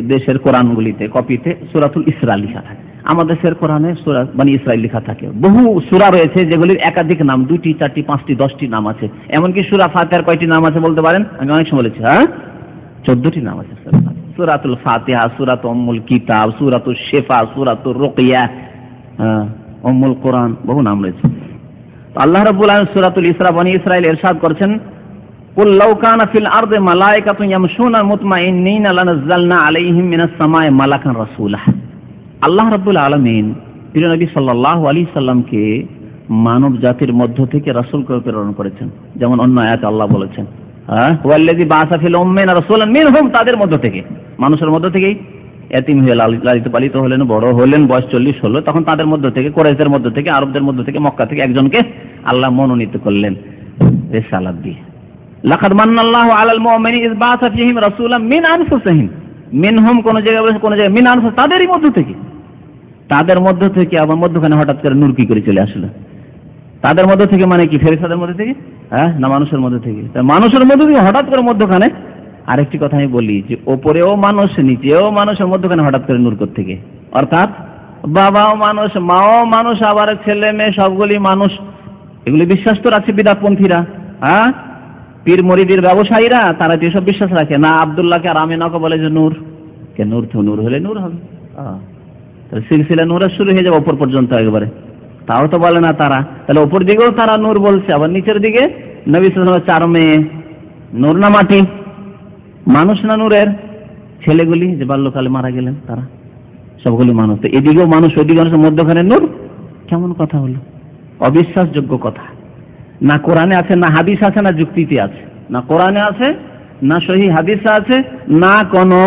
দেশের কোরআনগুলিতে, কপিতে সুরাতুল ইসরা লেখা থাকে। আমাদের দেশের কোরআনে সুরা বনি ইসরায়েল লেখা থাকে। বহু সুরা রয়েছে যেগুলির একাধিক নাম দুটি চারটি, পাঁচটি, দশটি নাম আছে। এমনকি সুরা ফাতেহার কয়টি নাম আছে বলতে পারেন? আমি অনেক সময় বলেছি হ্যাঁ? চোদ্দটি নাম আছে সুরাতুল ফাতেহা, সুরাত উম্মুল কিতাব সুরাতুল শেফা সুরাতুল রুকিয়া উম্মুল কোরআন, বহু নাম রয়েছে। আল্লাহ রাব্বুল আলামিন সূরাতুল ইসরা, বনি ইসরাইল ইরশাদ করেছেন, কুল লাউ কানা ফিল আরদি মালাইকাতুন ইয়ামশুনা মুতমাইন্নিনা লানাজ্জালনা আলাইহিম মিনাস সামাই মালাকান রাসূলা। আল্লাহ রাব্বুল আলামিন প্রিয় নবী সাল্লাল্লাহু আলাইহি সাল্লামকে মানব জাতির মধ্য থেকে রাসূল করে প্রেরণ করেছেন। যেমন অন্য আয়াতে আল্লাহ বলেছেন হ্যাঁ ওয়াল্লাযী বাআসা ফিল উম্মিনা রাসূলান মিনহুম, তাদের মধ্য থেকে, মানুষের মধ্য থেকেই। এতিম হয়ে লাল- লালিত পালিত হলেন, বড় হলেন, বয়স চল্লিশ হলো, তখন তাদের মধ্য থেকে, কোরাইশদের মধ্য থেকে, আরবদের মধ্য থেকে, মক্কা থেকে একজনকে আল্লাহ মনোনীত করলেন। রেসালাত দিয়ে। লাকাদ মান্নাল্লাহু আলাল মুমিনিন ইয বাআসা ফীহিম রাসূলাম মিন আনফুসিহিম। মিনহুম কোন জায়গায় বলেছে, কোন জায়গায়, মিন আনফুস, তাদেরই মধ্য থেকে। তাদের মধ্য থেকে আবার মধ্যখানে হঠাৎ করে নূর কি করে চলে আসলো? তাদের মধ্য থেকে মানে কি, ফেরেশতাদের মধ্যে থেকে? হ্যাঁ না মানুষের মধ্যে থেকে? মানুষের মধ্যে থেকে হঠাৎ করে মধ্যখানে আরেকটি কথা আমি বলি যে ওপরেও মানুষ, নিচেও মানুষের মধ্যখানে হঠাৎ করে নূর থেকে অর্থাৎ বাবাও মানুষ, মাও মানুষ, আবার ছেলে মেয়ে, সবগুলি মানুষ। এগুলি বিশ্বাস তো রাখছে বিদাতপন্থীরা হ্যাঁ? পীর মরিদির ব্যবসায়ীরা, তারা তো এসব বিশ্বাস রাখে, না আবদুল্লাহকে আর আমিনাকে বলে যে নূর। কে নূর তো, নূর হলে নূর হবে। তাহলে সিলসিলা নূরের শুরু হয়ে যাবে ওপর পর্যন্ত একবারে। তাও তো বলে না তারা। তাহলে ওপর দিকেও তারা নূর বলছে, আবার নিচের দিকে নবী চার মেয়ে, নূর না মাটি? মানুষ না নূরের? ছেলেগুলি, যে বাল্যকালে মারা গেলেন তারা। সবগুলি মানুষ। তো এদিকেও মানুষ, ওইদিকে মানুষের মধ্যখানে নূর? কেমন কথা হলো? অবিশ্বাসযোগ্য কথা। না কোরআনে আছে, না হাদিস আছে, না যুক্তিতে আছে। না কোরআনে আছে, না সহি হাদিস আছে, না কোনো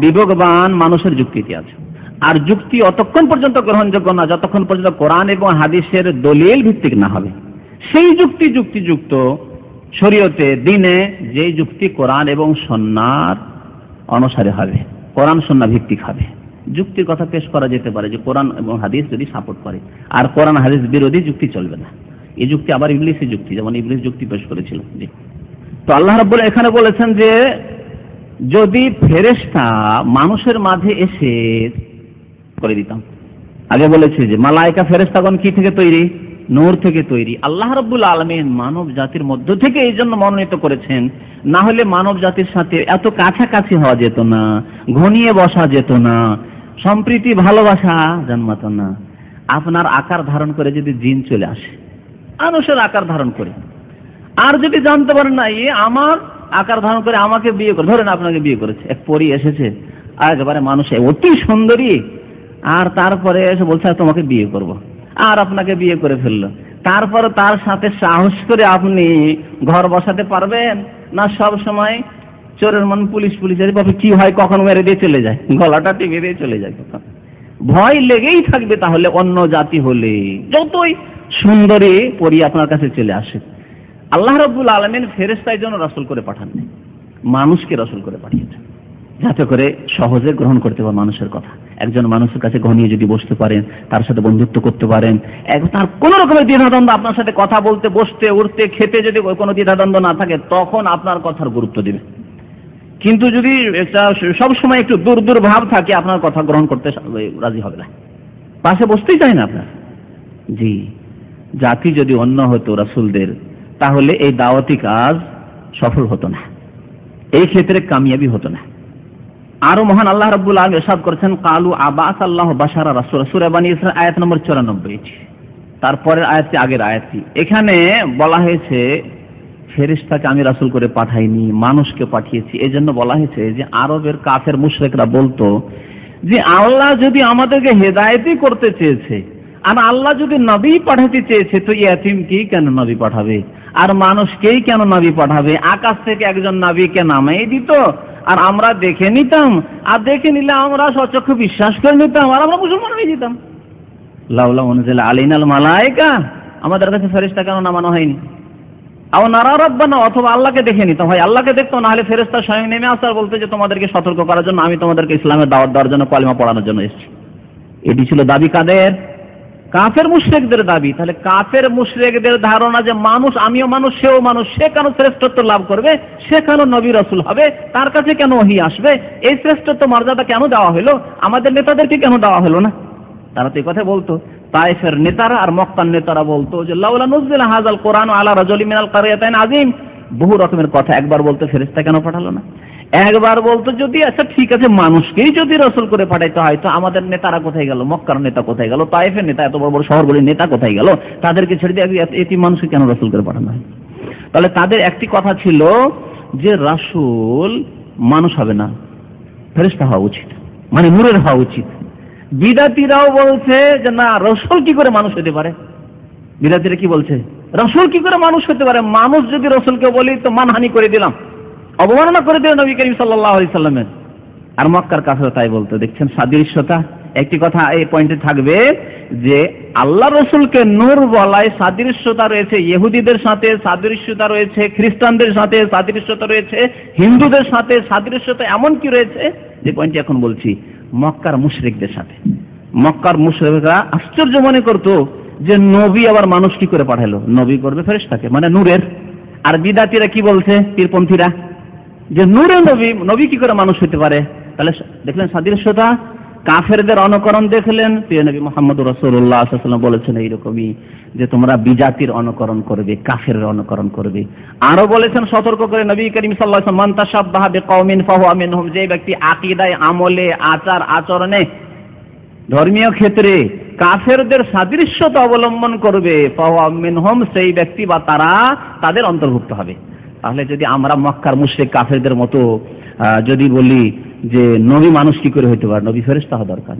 বিবেকবান মানুষের যুক্তিতে আছে। আর যুক্তি অতক্ষণ পর্যন্ত গ্রহণযোগ্য না, যতক্ষণ পর্যন্ত কোরআন এবং হাদিসের দলিল ভিত্তিক না হবে। সেই যুক্তি যুক্তিযুক্ত শরীয়তে দিনে যে যুক্তি কোরআন এবং সন্ন্যার অনুসারে হবে, কোরআন সন্না ভিত্তিক হবে। যুক্তির কথা পেশ করা যেতে পারে যে কোরআন এবং হাদিস যদি সাপোর্ট করে, আর কোরআন, হাদিস বিরোধী যুক্তি চলবে না। এই যুক্তি আবার ইংলিশে যুক্তি, যেমন ইংলিশ যুক্তি পেশ করেছিল। জি। তো আল্লাহ রাব্বুল এখানে বলেছেন যে, যদি ফেরেশতা মানুষের মাঝে এসে করে দিতাম। আগে বলেছি যে মালাইকা ফেরেশতাগণ কি থেকে তৈরি? নূর থেকে তৈরি। আল্লাহ রাব্বুল আলমিন মানব জাতির মধ্য থেকে এই জন্য মনোনীত করেছেন, না হলে মানব জাতির সাথে এত কাছাকাছি হওয়া যেত না, ঘনিয়ে বসা যেত না, সম্প্রীতি, ভালোবাসা জন্মাত না। আপনার আকার ধারণ করে যদি জিন চলে আসে, মানুষের আকার ধারণ করে। আর যদি জানতে পারেন না, এ আমার আকার ধারণ করে আমাকে বিয়ে করে, ধরেন আপনাকে বিয়ে করেছে, এক পরি এসেছে, আর একেবারে মানুষ অতি সুন্দরী, আর তারপরে এসে বলছে "আর তোমাকে বিয়ে করব। আর আপনাকে বিয়ে করে ফেলল। তারপরে তার সাথে সাহস করে আপনি ঘর বসাতে পারবেন? না সব সময় চোরের মন পুলিশ পুলিশের বাপে কি হয়, কখন মেরে দিয়ে চলে যায়? গলাটা টিপে দিয়ে চলে যায় কখন ভয় লেগেই থাকবে তাহলে অন্য জাতি হলে। যতই সুন্দরী পরি আপনার কাছে চলে আসে। আল্লাহ রব্বুল আলমিন ফেরেস্তাই জন্য রসুল করে পাঠাননি মানুষকে রসুল করে পাঠিয়েছেন। যাতে করে সহজে গ্রহণ করতে পারে মানুষের কথা। একজন মানুষের কাছে ঘনিয়ে যদি বসতে পারেন, তার সাথে বন্ধুত্ব করতে পারেন তার কোনো রকমের দ্বিধাদ্বন্দ্ব আপনার সাথে কথা বলতে, বসতে, উঠতে, খেতে যদি কোনো দ্বিধাদ্বন্দ্ব না থাকে, তখন আপনার কথার গুরুত্ব দিবে। কিন্তু যদি সব সময় একটু দূর দূর ভাব থাকে, আপনার কথা গ্রহণ করতে রাজি হবে না। পাশে বসতেই চায় না আপনার। জি। জাতি যদি অন্য হতো রাসুলদের, তাহলে এই দাওয়াতি কাজ সফল হতো না। এই ক্ষেত্রে কামিয়াবি হতো না। আরও মহান আল্লাহ রাব্বুল আলম এরশাদ করেছেন, কালু আবাস আল্লাহ বাসারা রাসূল। সূরা বানী আয়াত নম্বর 94 তারপরের আয়াতটি আগের আয়াতটি। এখানে বলা হয়েছে, ফেরেশতাকে আমি রাসূল করে পাঠাইনি, মানুষকে পাঠিয়েছি। এজন্য বলা হয়েছে যে, আরবের কাফের মুশরিকরা বলতো যে, আল্লাহ যদি আমাদেরকে হেদায়েতই করতে চেয়েছে আর আল্লাহ যদি নবী পাঠাতে চেয়েছে, তো ইয়াতিমকেই কেন নবী পাঠাবে? আর মানুষকেই কেন নবী পাঠাবে? আকাশ থেকে একজন নবীকে নামাই দিত, আর আমরা দেখে নিতাম, আর দেখে নিলে আমরা সচক্ষ বিশ্বাস করে নিতাম, আর আমরা মুসলমান হয়ে যেতাম। লাউলা অনুজেল আলিনাল মালাইকা আমাদের কাছে ফেরেশতা কেন নামানো হয়নি? আও নারা রব্বানা, অথবা আল্লাহকে দেখে নিতাম হয় আল্লাহকে দেখতো না হলে ফেরেশতা স্বয়ং নেমে আসার বলতে যে, তোমাদেরকে সতর্ক করার জন্য, আমি তোমাদেরকে ইসলামের দাওয়াত দেওয়ার জন্য কলিমা পড়ানোর জন্য এসেছি। এটি ছিল দাবি কাদের? কাফের মুশরিকদের দাবি, তাহলে কাফের মুশরিকদের ধারণা যে মানুষ, আমিও মানুষ, সেও মানুষ, সে কেন শ্রেষ্ঠত্ব লাভ করবে? সে কেন নবী রসুল হবে? তার কাছে কেন ওহি আসবে? এই শ্রেষ্ঠত্ব মর্যাদা কেন দেওয়া হলো? আমাদের নেতাদেরকে কেন দেওয়া হলো না? তারা তো এই কথা বলতো। তাইফের নেতারা আর মক্কার নেতারা বলতো যে, লাউলা নুজিল হাজাল কোরআন আলা রাজুলি মিনাল কারিয়াতাইন আজিম বহু রকমের কথা একবার বলতো ফেরেশতা কেন পাঠালো না? একবার বলতো যদি আচ্ছা ঠিক আছে, মানুষকেই যদি রসুল করে পাঠাইতে হয়, তো আমাদের নেতারা কোথায় গেল? মক্কার নেতা কোথায় গেল? তাইফের নেতা, এত বড় বড় শহরগুলির নেতা কোথায় গেল? তাদেরকে ছেড়ে দিয়ে এটি মানুষকে কেন রসুল করে পাঠানো হয়? তাহলে তাদের একটি কথা ছিল যে, রাসূল মানুষ হবে না, ফেরেশতা হওয়া উচিত মানে নূরের হওয়া উচিত। বিদাতিরাও বলছে যে, না, রসুল কি করে মানুষ হতে পারে? বিদাতিরা কি বলছে? রসুল কি করে মানুষ হতে পারে? মানুষ যদি রসুলকে বলি, তো মানহানি করে দিলাম। অবমাননা করে দিলেন নবী করিম সাল্লাহ সাল্লামের। আর মক্কার কাছে তাই বলতো, দেখছেন সাদৃশ্যতা? একটি কথা এই পয়েন্টে থাকবে যে, আল্লাহ রসুলকে নূর বলায় সাদৃশ্যতা রয়েছে, ইহুদিদের সাথে সাদৃশ্যতা রয়েছে, খ্রিস্টানদের সাথে সাদৃশ্যতা রয়েছে, হিন্দুদের সাথে সাদৃশ্যতা এমন কি রয়েছে, যে পয়েন্টটি এখন বলছি, মক্কার মুশরিকদের সাথে। মক্কার মুশরিকরা আশ্চর্য মনে করতো যে নবী আবার মানুষ কি করে পাঠালো? নবী করবে ফেরেশতাকে মানে নূরের। আর বিদাতিরা কি বলছে? পীরপন্থীরা? যে নূরে নবী নবী কি করে মানুষ হতে পারে? তাহলে দেখলেন সাদৃশ্যতা কাফেরদের অনুকরণ দেখলেন, প্রিয় নবী মোহাম্মদ রসুল্লাহ সাল্লাম বলেছেন এইরকমই যে তোমরা বিজাতির অনুকরণ করবে কাফের অনুকরণ করবে। আরও বলেছেন, সতর্ক করে নবী করিম সাল্লাহ তাসাব্বাহা বিকওমিন ফাহুয়া মিনহুম যে ব্যক্তি আকীদায়, আমলে, আচার, আচরণে, ধর্মীয় ক্ষেত্রে কাফেরদের সাদৃশ্যতা অবলম্বন করবে, ফাহুয়া মিনহুম, সেই ব্যক্তি বা তারা তাদের অন্তর্ভুক্ত হবে। তাহলে যদি আমরা মক্কার মুশরিক কাফেরদের মতো যদি বলি যে নবী মানুষ কি করে হইতে পারে? নবী ফেরেশতা হওয়া দরকার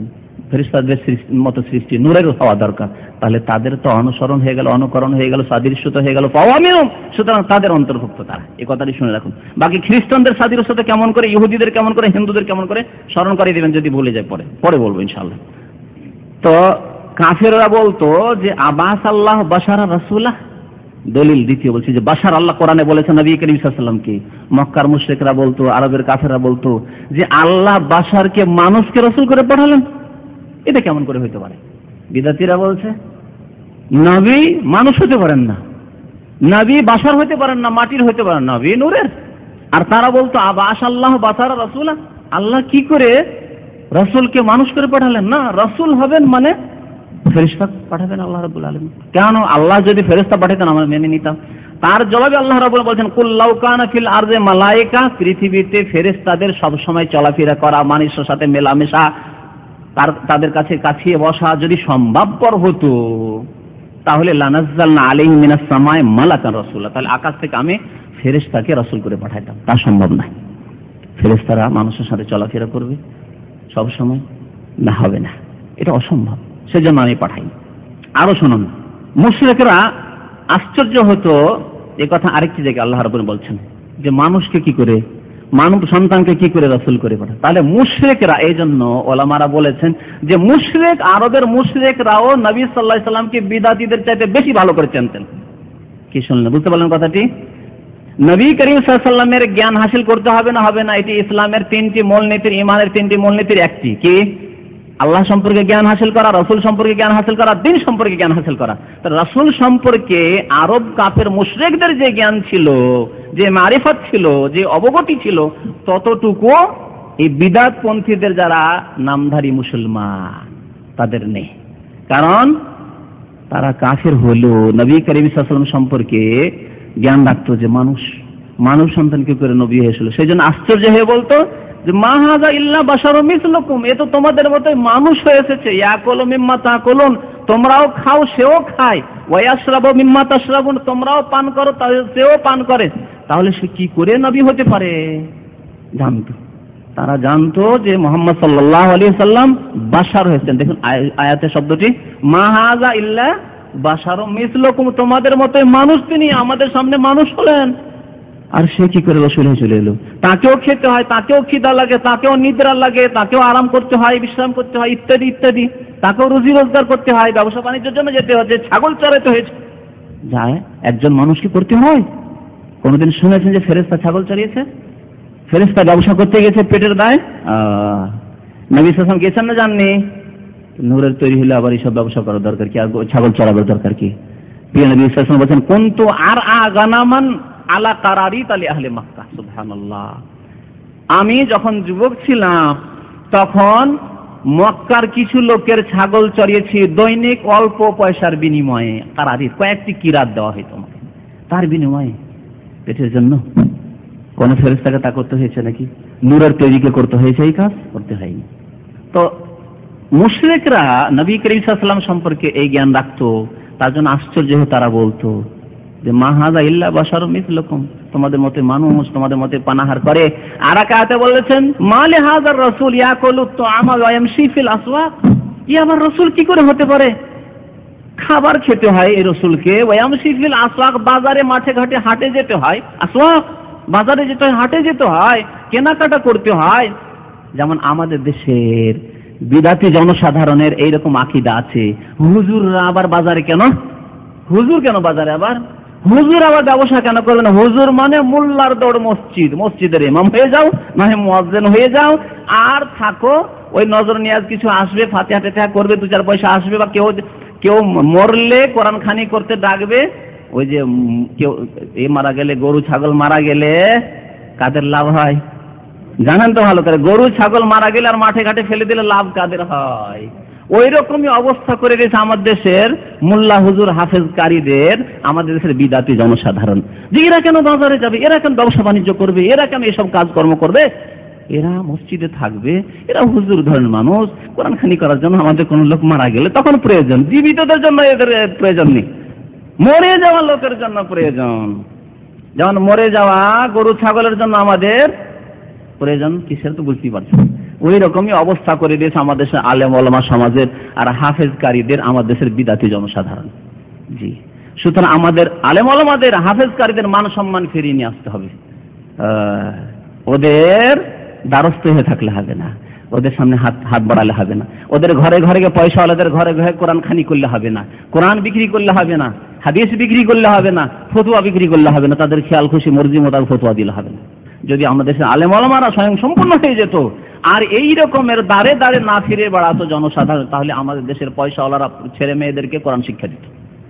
ফেরেশতাদের সৃষ্টি- মতো সৃষ্টি নূরের হওয়া দরকার। তাহলে তাদের তো অনুসরণ হয়ে গেল, অনুকরণ হয়ে গেল, সাদৃশ্যতা হয়ে গেল, পাওয়া নিয়ম সুতরাং তাদের অন্তর্ভুক্ত তারা। এই কথাটি শুনে রাখুন। বাকি খ্রিস্টানদের সাদৃশ্যতা কেমন করে, ইহুদিদের কেমন করে, হিন্দুদের কেমন করে, স্মরণ করে দেবেন যদি ভুলে যায় পরে। পরে বলব ইনশাল্লাহ তো কাফেররা বলতো যে, আবাস আল্লাহ বাসারা রাসুল্লাহ দলিল দ্বিতীয় বলছি যে বাসার আল্লাহ কোরআনে বলেছেন নবী করিম সাল্লামকে মক্কার মুশরিকরা বলতো, আরবের কাফেররা বলতো যে, আল্লাহ বাসারকে মানুষকে রসুল করে পাঠালেন। এটা কেমন করে হইতে পারে? বিদাতিরা বলছে, নবী মানুষ হতে পারেন না। নবী বাসার হতে পারেন না, মাটির হতে পারেন নবী নূরের। আর তারা বলতো আবাস আল্লাহ বাসার রসুল। আল্লাহ কি করে রসুলকে মানুষ করে পাঠালেন? না, রসুল হবেন মানে ফেরিস্তা পাঠাবেন আল্লাহ রাবুল আলম কেন আল্লাহ যদি ফেরিস্তা পাঠাতেন, আমরা মেনে নিতাম। তার জবাবে আল্লাহ রাবুল বলছেন কুল্লাউ কানা ফিল আরজে মালাইকা পৃথিবীতে ফেরেস্তাদের সবসময় চলাফেরা করা, মানুষের সাথে মেলামেশা, তার, তাদের কাছে কাছিয়ে বসা যদি সম্ভবপর হতো, তাহলে লানাজ্জালনা আলাইহি মিনাস সামায় মালাকান রাসূলা। তাহলে আকাশ থেকে আমি ফেরেশতাকে রাসূল করে পাঠাইতাম। তা সম্ভব নয় ফেরেশতারা মানুষের সাথে চলাফেরা করবে সব সময় না হবে না। এটা অসম্ভব। সেজন্য আমি পাঠাই আরও শুনুন, মুশরিকরা আশ্চর্য হতো এ কথা আরেকটি জায়গায় আল্লাহ রাব্বুল বলছেন যে মানুষকে কি করে, মানব সন্তানকে কি করে রসুল করে পাঠায়? তাহলে মুশরেকরা এই জন্য ওলামারা বলেছেন যে মুশরেক, আরবের মুশরেকরাও নবী সাল্লাহ সাল্লামকে বিদাতিদের চাইতে বেশি ভালো করে চিনতেন। কি শুনলেন, বুঝতে পারলেন কথাটি? নবী করিম সাল্লামের জ্ঞান হাসিল করতে হবে না হবে না। এটি ইসলামের তিনটি মূলনীতির ইমানের তিনটি মূলনীতির একটি। কি? আল্লাহ সম্পর্কে জ্ঞান হাসিল করা, রসুল সম্পর্কে জ্ঞান হাসিল করা, দিন সম্পর্কে জ্ঞান হাসিল করা। তো রসুল সম্পর্কে আরব কাপের মুশরেকদের যে জ্ঞান ছিল, যে মারিফত ছিল, যে অবগতি ছিল, ততটুকু এই বিদাত পন্থীদের যারা নামধারী মুসলমান, তাদের নেই। কারণ তারা কাফের হলো। নবী করিম সাল্লাম সম্পর্কে জ্ঞান রাখতো যে মানুষ, মানব সন্তানকে করে নবী হয়েছিল। সেই জন্য আশ্চর্য হয়ে বলতো যে মা হাজা ইল্লা বাসার মিসলকুম, এ তো তোমাদের মতো মানুষ হয়ে এসেছে। ইয়াকল মিম্মা তাকলুন, তোমরাও খাও, সেও খায়। ওয়াশরাবু মিম্মা তাশরাবুন, তোমরাও পান করো সেও পান করে। তাহলে সে কি করে নবী হতে পারে? জানতো। তারা জানতো যে মোহাম্মদ সাল্লাহ আলী সাল্লাম বাসার হয়েছেন। দেখুন আয়াতের শব্দটি মাহাজা ইল্লা বাসার মিসলকুম, তোমাদের মতোই মানুষ তিনি, আমাদের সামনে মানুষ হলেন। আর সে কি করে রসুল হয়ে চলে এলো? তাকেও খেতে হয়, তাকেও খিদা লাগে, তাকেও নিদ্রা লাগে, তাকেও আরাম করতে হয়, বিশ্রাম করতে হয়, ইত্যাদি ইত্যাদি। তাকেও রুজি রোজগার করতে হয়, ব্যবসা বাণিজ্যের জন্য যেতে হচ্ছে ছাগল চড়াতে হয়েছে। যায়, একজন মানুষকে করতে হয়? কোনোদিন শুনেছেন যে ফেরেস্তা ছাগল চড়িয়েছে ফেরেস্তা ব্যবসা করতে গেছে পেটের দায়? নবী সাসম গেছেন না জাননি? নূরের তৈরি হলে আবার এইসব ব্যবসা করার দরকার কি? আর ছাগল চড়াবার দরকার কি? প্রিয় নবী সাসম বলছেন কোন তো আর আ গানামান আলা কারারি তালি আহলে মাক্কা, সুবহানাল্লাহ। আমি যখন যুবক ছিলাম, তখন মক্কার কিছু লোকের ছাগল চড়িয়েছি দৈনিক অল্প পয়সার বিনিময়ে। কারারি কয়েকটি কিরাত দেওয়া হইতো আমাকে তার বিনিময়ে, পেটের জন্য। কোন ফেরেস্তাকে তা করতে হয়েছে নাকি? নূরের তৈরিকে করতে হয়েছে এই কাজ? করতে হয়নি। তো মুশরেকরা নবী করিম সাল্লাম সম্পর্কে এই জ্ঞান রাখতো। তার জন্য আশ্চর্য হয়ে তারা বলতো যে মাহাদা ইল্লা বাসার মিসলকুম। তোমাদের মতে মানুষ, তোমাদের মতে পানাহার করে। আর আয়াতে বলেছেন, মালে হাজার রসুল ইয়াকুলু তো আমার ওয়ামশি ফিল আসওয়াক। ই আমার রসুল কি করে হতে পারে? খাবার খেতে হয় এই রসুলকে ওয়ামশি ফিল আসওয়াক, বাজারে মাঠে ঘাটে হাটে যেতে হয়। আসওয়াক, বাজারে যেতে হয়, হাটে যেতে হয়, কেনাকাটা করতে হয়। যেমন আমাদের দেশের বিদাতি জনসাধারণের এইরকম আকিদা আছে। হুজুররা আবার বাজারে কেন? হুজুর কেন বাজারে আবার? হুজুর আবার ব্যবসা কেন করবে না? হুজুর মানে মোল্লার দৌড় মসজিদ, মসজিদের ইমাম হয়ে যাও না মোয়াজ্জেন হয়ে যাও, আর থাকো, ওই নজর নিয়াজ কিছু আসবে ফাতে টেথা করবে, দু চার পয়সা আসবে, বা কেউ কেউ মরলে কোরআন খানি করতে ডাকবে, ওই যে কেউ, এ মারা গেলে, গরু, ছাগল মারা গেলে, কাদের লাভ হয়? জানেন তো ভালো করে, গরু, ছাগল মারা গেলে আর মাঠে ঘাটে ফেলে দিলে লাভ কাদের হয়? ওই রকমই অবস্থা করে গেছে আমাদের দেশের মোল্লা হুজুর হাফেজ কারীদের আমাদের দেশের বিদাতি জনসাধারণ। যে এরা কেন বাজারে যাবে? এরা কেন ব্যবসা বাণিজ্য করবে? এরা কেন এসব কাজকর্ম করবে? এরা মসজিদে থাকবে, এরা হুজুর ধরনের মানুষ কোরআন খানি করার জন্য আমাদের কোন লোক মারা গেলে তখন প্রয়োজন। জীবিতদের জন্য এদের প্রয়োজন নেই। মরে যাওয়া লোকের জন্য প্রয়োজন। যেমন মরে যাওয়া গরু, ছাগলের জন্য আমাদের প্রয়োজন, কিসের তো বুঝতেই পারছেন। ওই রকমই অবস্থা করে দিয়েছে আমাদের দেশের আলেম ওলামা সমাজের আর হাফেজকারীদের আমাদের দেশের বিদাতি জনসাধারণ। জি। সুতরাং আমাদের আলেম ওলামাদের, হাফেজকারীদের মান সম্মান ফিরিয়ে নিয়ে আসতে হবে। ওদের দ্বারস্থ হয়ে থাকলে হবে না। ওদের সামনে হাত হাত বাড়ালে হবে না। ওদের ঘরে ঘরে গিয়ে পয়সাওয়ালাদের ঘরে ঘরে কোরআন খানি করলে হবে না। কোরআন বিক্রি করলে হবে না। হাদিস বিক্রি করলে হবে না। ফতুয়া বিক্রি করলে হবে না। তাদের খেয়াল, খুশি, মর্জি মোতাবেক ফতুয়া দিলে হবে না। যদি আমাদের আলেম আলমারা স্বয়ং সম্পূর্ণ হয়ে যেত আর এই রকমের দাঁড়ে দাঁড়ে না ফিরে বেড়াতো জনসাধারণ তাহলে আমাদের দেশের পয়সাওয়ালারা ছেলে মেয়েদেরকে কোরআন শিক্ষা দিত।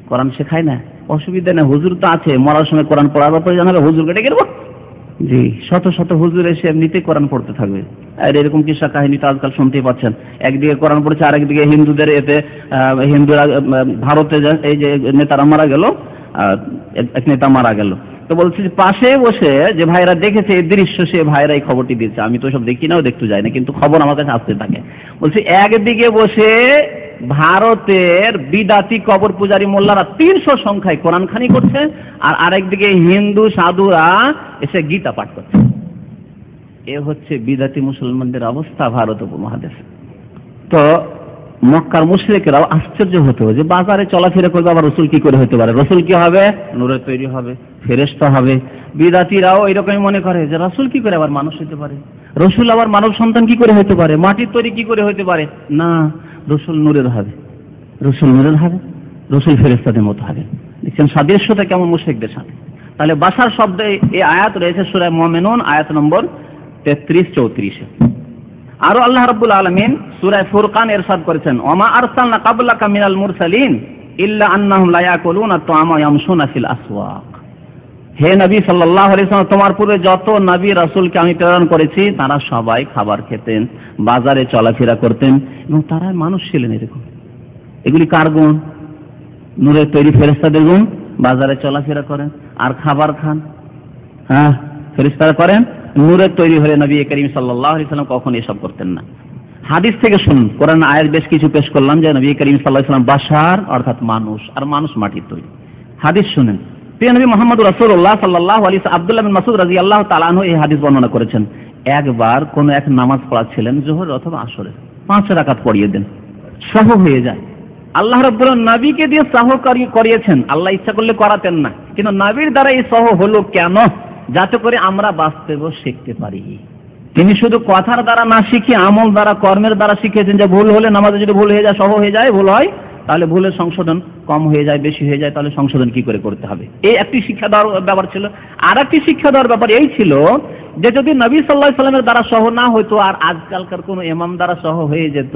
কোরআন শেখায় না? অসুবিধা নেই হুজুর তো আছে মরার সময় কোরআন পড়ার ব্যাপারে জানাবে হুজুরকে ডেকে দেবো জি। শত শত হুজুর এসে এমনিতেই কোরআন পড়তে থাকবে। আর এরকম কিসা কাহিনী তো আজকাল শুনতেই পাচ্ছেন। একদিকে কোরআন পড়ছে আরেকদিকে হিন্দুদের এতে হিন্দুরা ভারতে এই যে নেতারা মারা গেল এক নেতা মারা গেল। তো বলছে পাশে বসে যে ভাইরা দেখেছে এই দৃশ্য, সে ভাইরা এই খবরটি দিয়েছে। আমি তো সব দেখি নাও দেখতে যাই না, কিন্তু খবর আমার কাছে আসতে থাকে। বলছি, একদিকে বসে ভারতের বিদাতি কবর পূজারী মোল্লারা তিনশো সংখ্যায় কোরআন খানি করছে, আর আরেকদিকে হিন্দু, সাধুরা এসে গীতা পাঠ করছে। এ হচ্ছে বিদাতি মুসলমানদের অবস্থা ভারত উপমহাদেশে। তো মক্কার মুশরিকেরাও আশ্চর্য হতো যে বাজারে চলাফেরা করবে, আবার রসুল কি করে হতে পারে? রসুল কি হবে? নূরের তৈরি হবে। ফেরেশতা হবে। বিদাতিরাও এরকমই মনে করে যে, রসুল কি করে আবার মানুষ হতে পারে? রসুল আবার মানব সন্তান কি করে হতে পারে? মাটির তৈরি কি করে হতে পারে? না, রসুল নূরের হবে। রসুল নূরের হবে। রসুল ফেরেস্তাদের মতো হবে। দেখছেন, সাদৃশ্যতা কেমন মুশরিকদের সাথে। তাহলে বাসার শব্দে এই আয়াত রয়েছে সুরায় মোমেনুন, আয়াত নম্বর তেত্রিশ, চৌত্রিশে। আরও আল্লাহ রাব্বুল আলামিন সূরায় ফুরকান এরশাদ করেছেন, ওমা আরসালনা কাবলাকা মিনাল মুরসালিন ইল্লা আন্নাহুম লা তাআমা ওয়া ইয়ামশুনা ফিল আসওয়াক। হে নবী আলাইহি তোমার পূর্বে যত নবী রাসুলকে আমি প্রেরণ করেছি, তারা সবাই খাবার খেতেন, বাজারে চলাফেরা করতেন এবং তারা মানুষ ছিলেন এরকম। এগুলি কার গুণ? নূরের তৈরি ফেরেশতাদের গুণ? বাজারে চলাফেরা করেন, আর খাবার খান। হ্যাঁ ফেরেশতারা করেন, নূরের তৈরি হলে নবী করিম আলাইহি সাল্লাম কখন এসব করতেন না। হাদিস থেকে শুনুন, কোরআন আয়ের বেশ কিছু পেশ করলাম যে নবী করিম আলাইহি সাল্লাম বাশার অর্থাৎ মানুষ, আর মানুষ মাটির তৈরি। হাদিস শুনেন প্রিয় নবী মোহাম্মদ রাসূলুল্লাহ সাল্লাল্লাহু আলাইহি সাল্লাম আব্দুল্লাহ বিন মাসউদ রাদিয়াল্লাহু তাআলা আনহু এই হাদিস বর্ণনা করেছেন। একবার কোন এক নামাজ পড়াচ্ছিলেন জোহর অথবা আসরে। পাঁচ রাকাত পড়িয়ে দেন। সহ হয়ে যায়। আল্লাহ রব্বুল নবীকে দিয়ে সহ করি- করিয়েছেন। আল্লাহ ইচ্ছা করলে করাতেন না। কিন্তু নবীর দ্বারা এই সহ হলো কেন? যাতে করে আমরা বাস্তব শিখতে পারি। তিনি শুধু কথার দ্বারা না শিখে আমল দ্বারা, কর্মের দ্বারা শিখিয়েছেন যে ভুল হলে নামাজে যদি ভুল হয়ে যায়, সহ হয়ে যায়, ভুল হয় তাহলে ভুলের সংশোধন কম হয়ে যায়, বেশি হয়ে যায়, তাহলে সংশোধন কি করে করতে হবে? এই একটি শিক্ষা দেওয়ার ব্যাপার ছিল। আর একটি শিক্ষা দেওয়ার ব্যাপার এই ছিল যে, যদি নবী সাল্লাহ সাল্লামের দ্বারা সহ না হইতো আর আজকালকার কোনো এমাম দ্বারা সহ হয়ে যেত,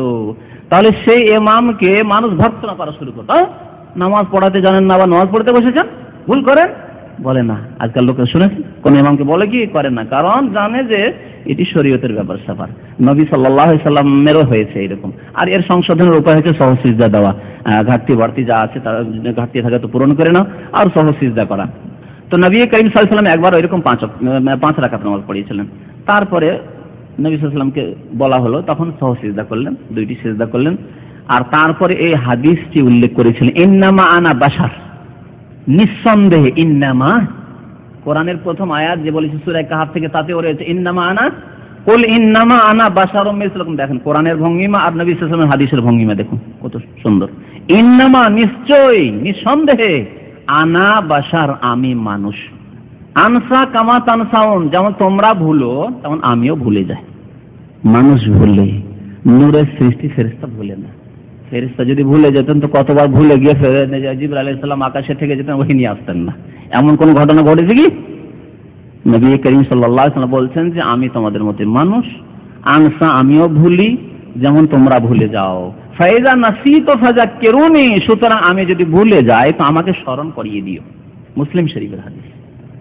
তাহলে সেই এমামকে মানুষ ভর্তনা করা শুরু করতো। নামাজ পড়াতে জানেন না বা নামাজ পড়তে বসেছেন? ভুল করেন? বলে না। আজকাল লোকেরা শুনেছেন কোন ইমামকে বলে কি? করে না। কারণ জানে যে এটি শরীয়তের ব্যাপার স্যাপার। নবী সাল্লাহ সাল্লামেরও হয়েছে এরকম। আর এর সংশোধনের উপায় হচ্ছে সহসিজদা দেওয়া। ঘাটতি বাড়তি যা আছে তার ঘাটতি থাকে তো পূরণ করে নাও আর সহসিজদা করা। তো নবী করিম সাল্লাম একবার ওইরকম পাঁচ আহ, পাঁচ রাখাত নামাজ পড়িয়েছিলেন। তারপরে নবী সাল্লামকে বলা হলো তখন সহসিজদা করলেন দুইটি সিজদা করলেন। আর তারপরে এই হাদিসটি উল্লেখ করেছিলেন ইন্নামা আনা বাসার নিঃসন্দেহে ইন্নামা, কোরআনের প্রথম আয়াত যে বলেছে সূরা কাহাফ থেকে, তাতেও রয়েছে ইন্নামা আনা, কুল ইন্নামা আনা বাশারুম মিসলুকুম। দেখেন, কোরআনের ভঙ্গিমা আর নবী সাল্লাল্লাহু হাদিসের ভঙ্গিমা, দেখুন, কত সুন্দর। ইন্নামা নিশ্চয়ই, নিঃসন্দেহে, আনা বাশার, আমি মানুষ। আনসা কামা তানসাউন, যেমন তোমরা ভুলো, তেমন আমিও ভুলে যাই। মানুষ ভুলে, নূরের সৃষ্টি ফেরেশতা ভুলে না। ফেরেশতা যদি ভুলে যেতেন তো কতবার ভুলে গিয়ে ফেরে জিবর আলাইহিস সালাম আকাশে থেকে যেতেন, ওই নিয়ে আসতেন না। এমন কোন ঘটনা ঘটেছে কি? নবী করিম সাল্লাম বলছেন যে, আমি তোমাদের মধ্যে মানুষ। আনসা, আমিও ভুলি, যেমন তোমরা ভুলে যাও। ফাইজা নাসিত ফাজাক্কিরুনি সুতরাং আমি যদি ভুলে যাই, তো আমাকে স্মরণ করিয়ে দিও। মুসলিম শরীফের হাদিস।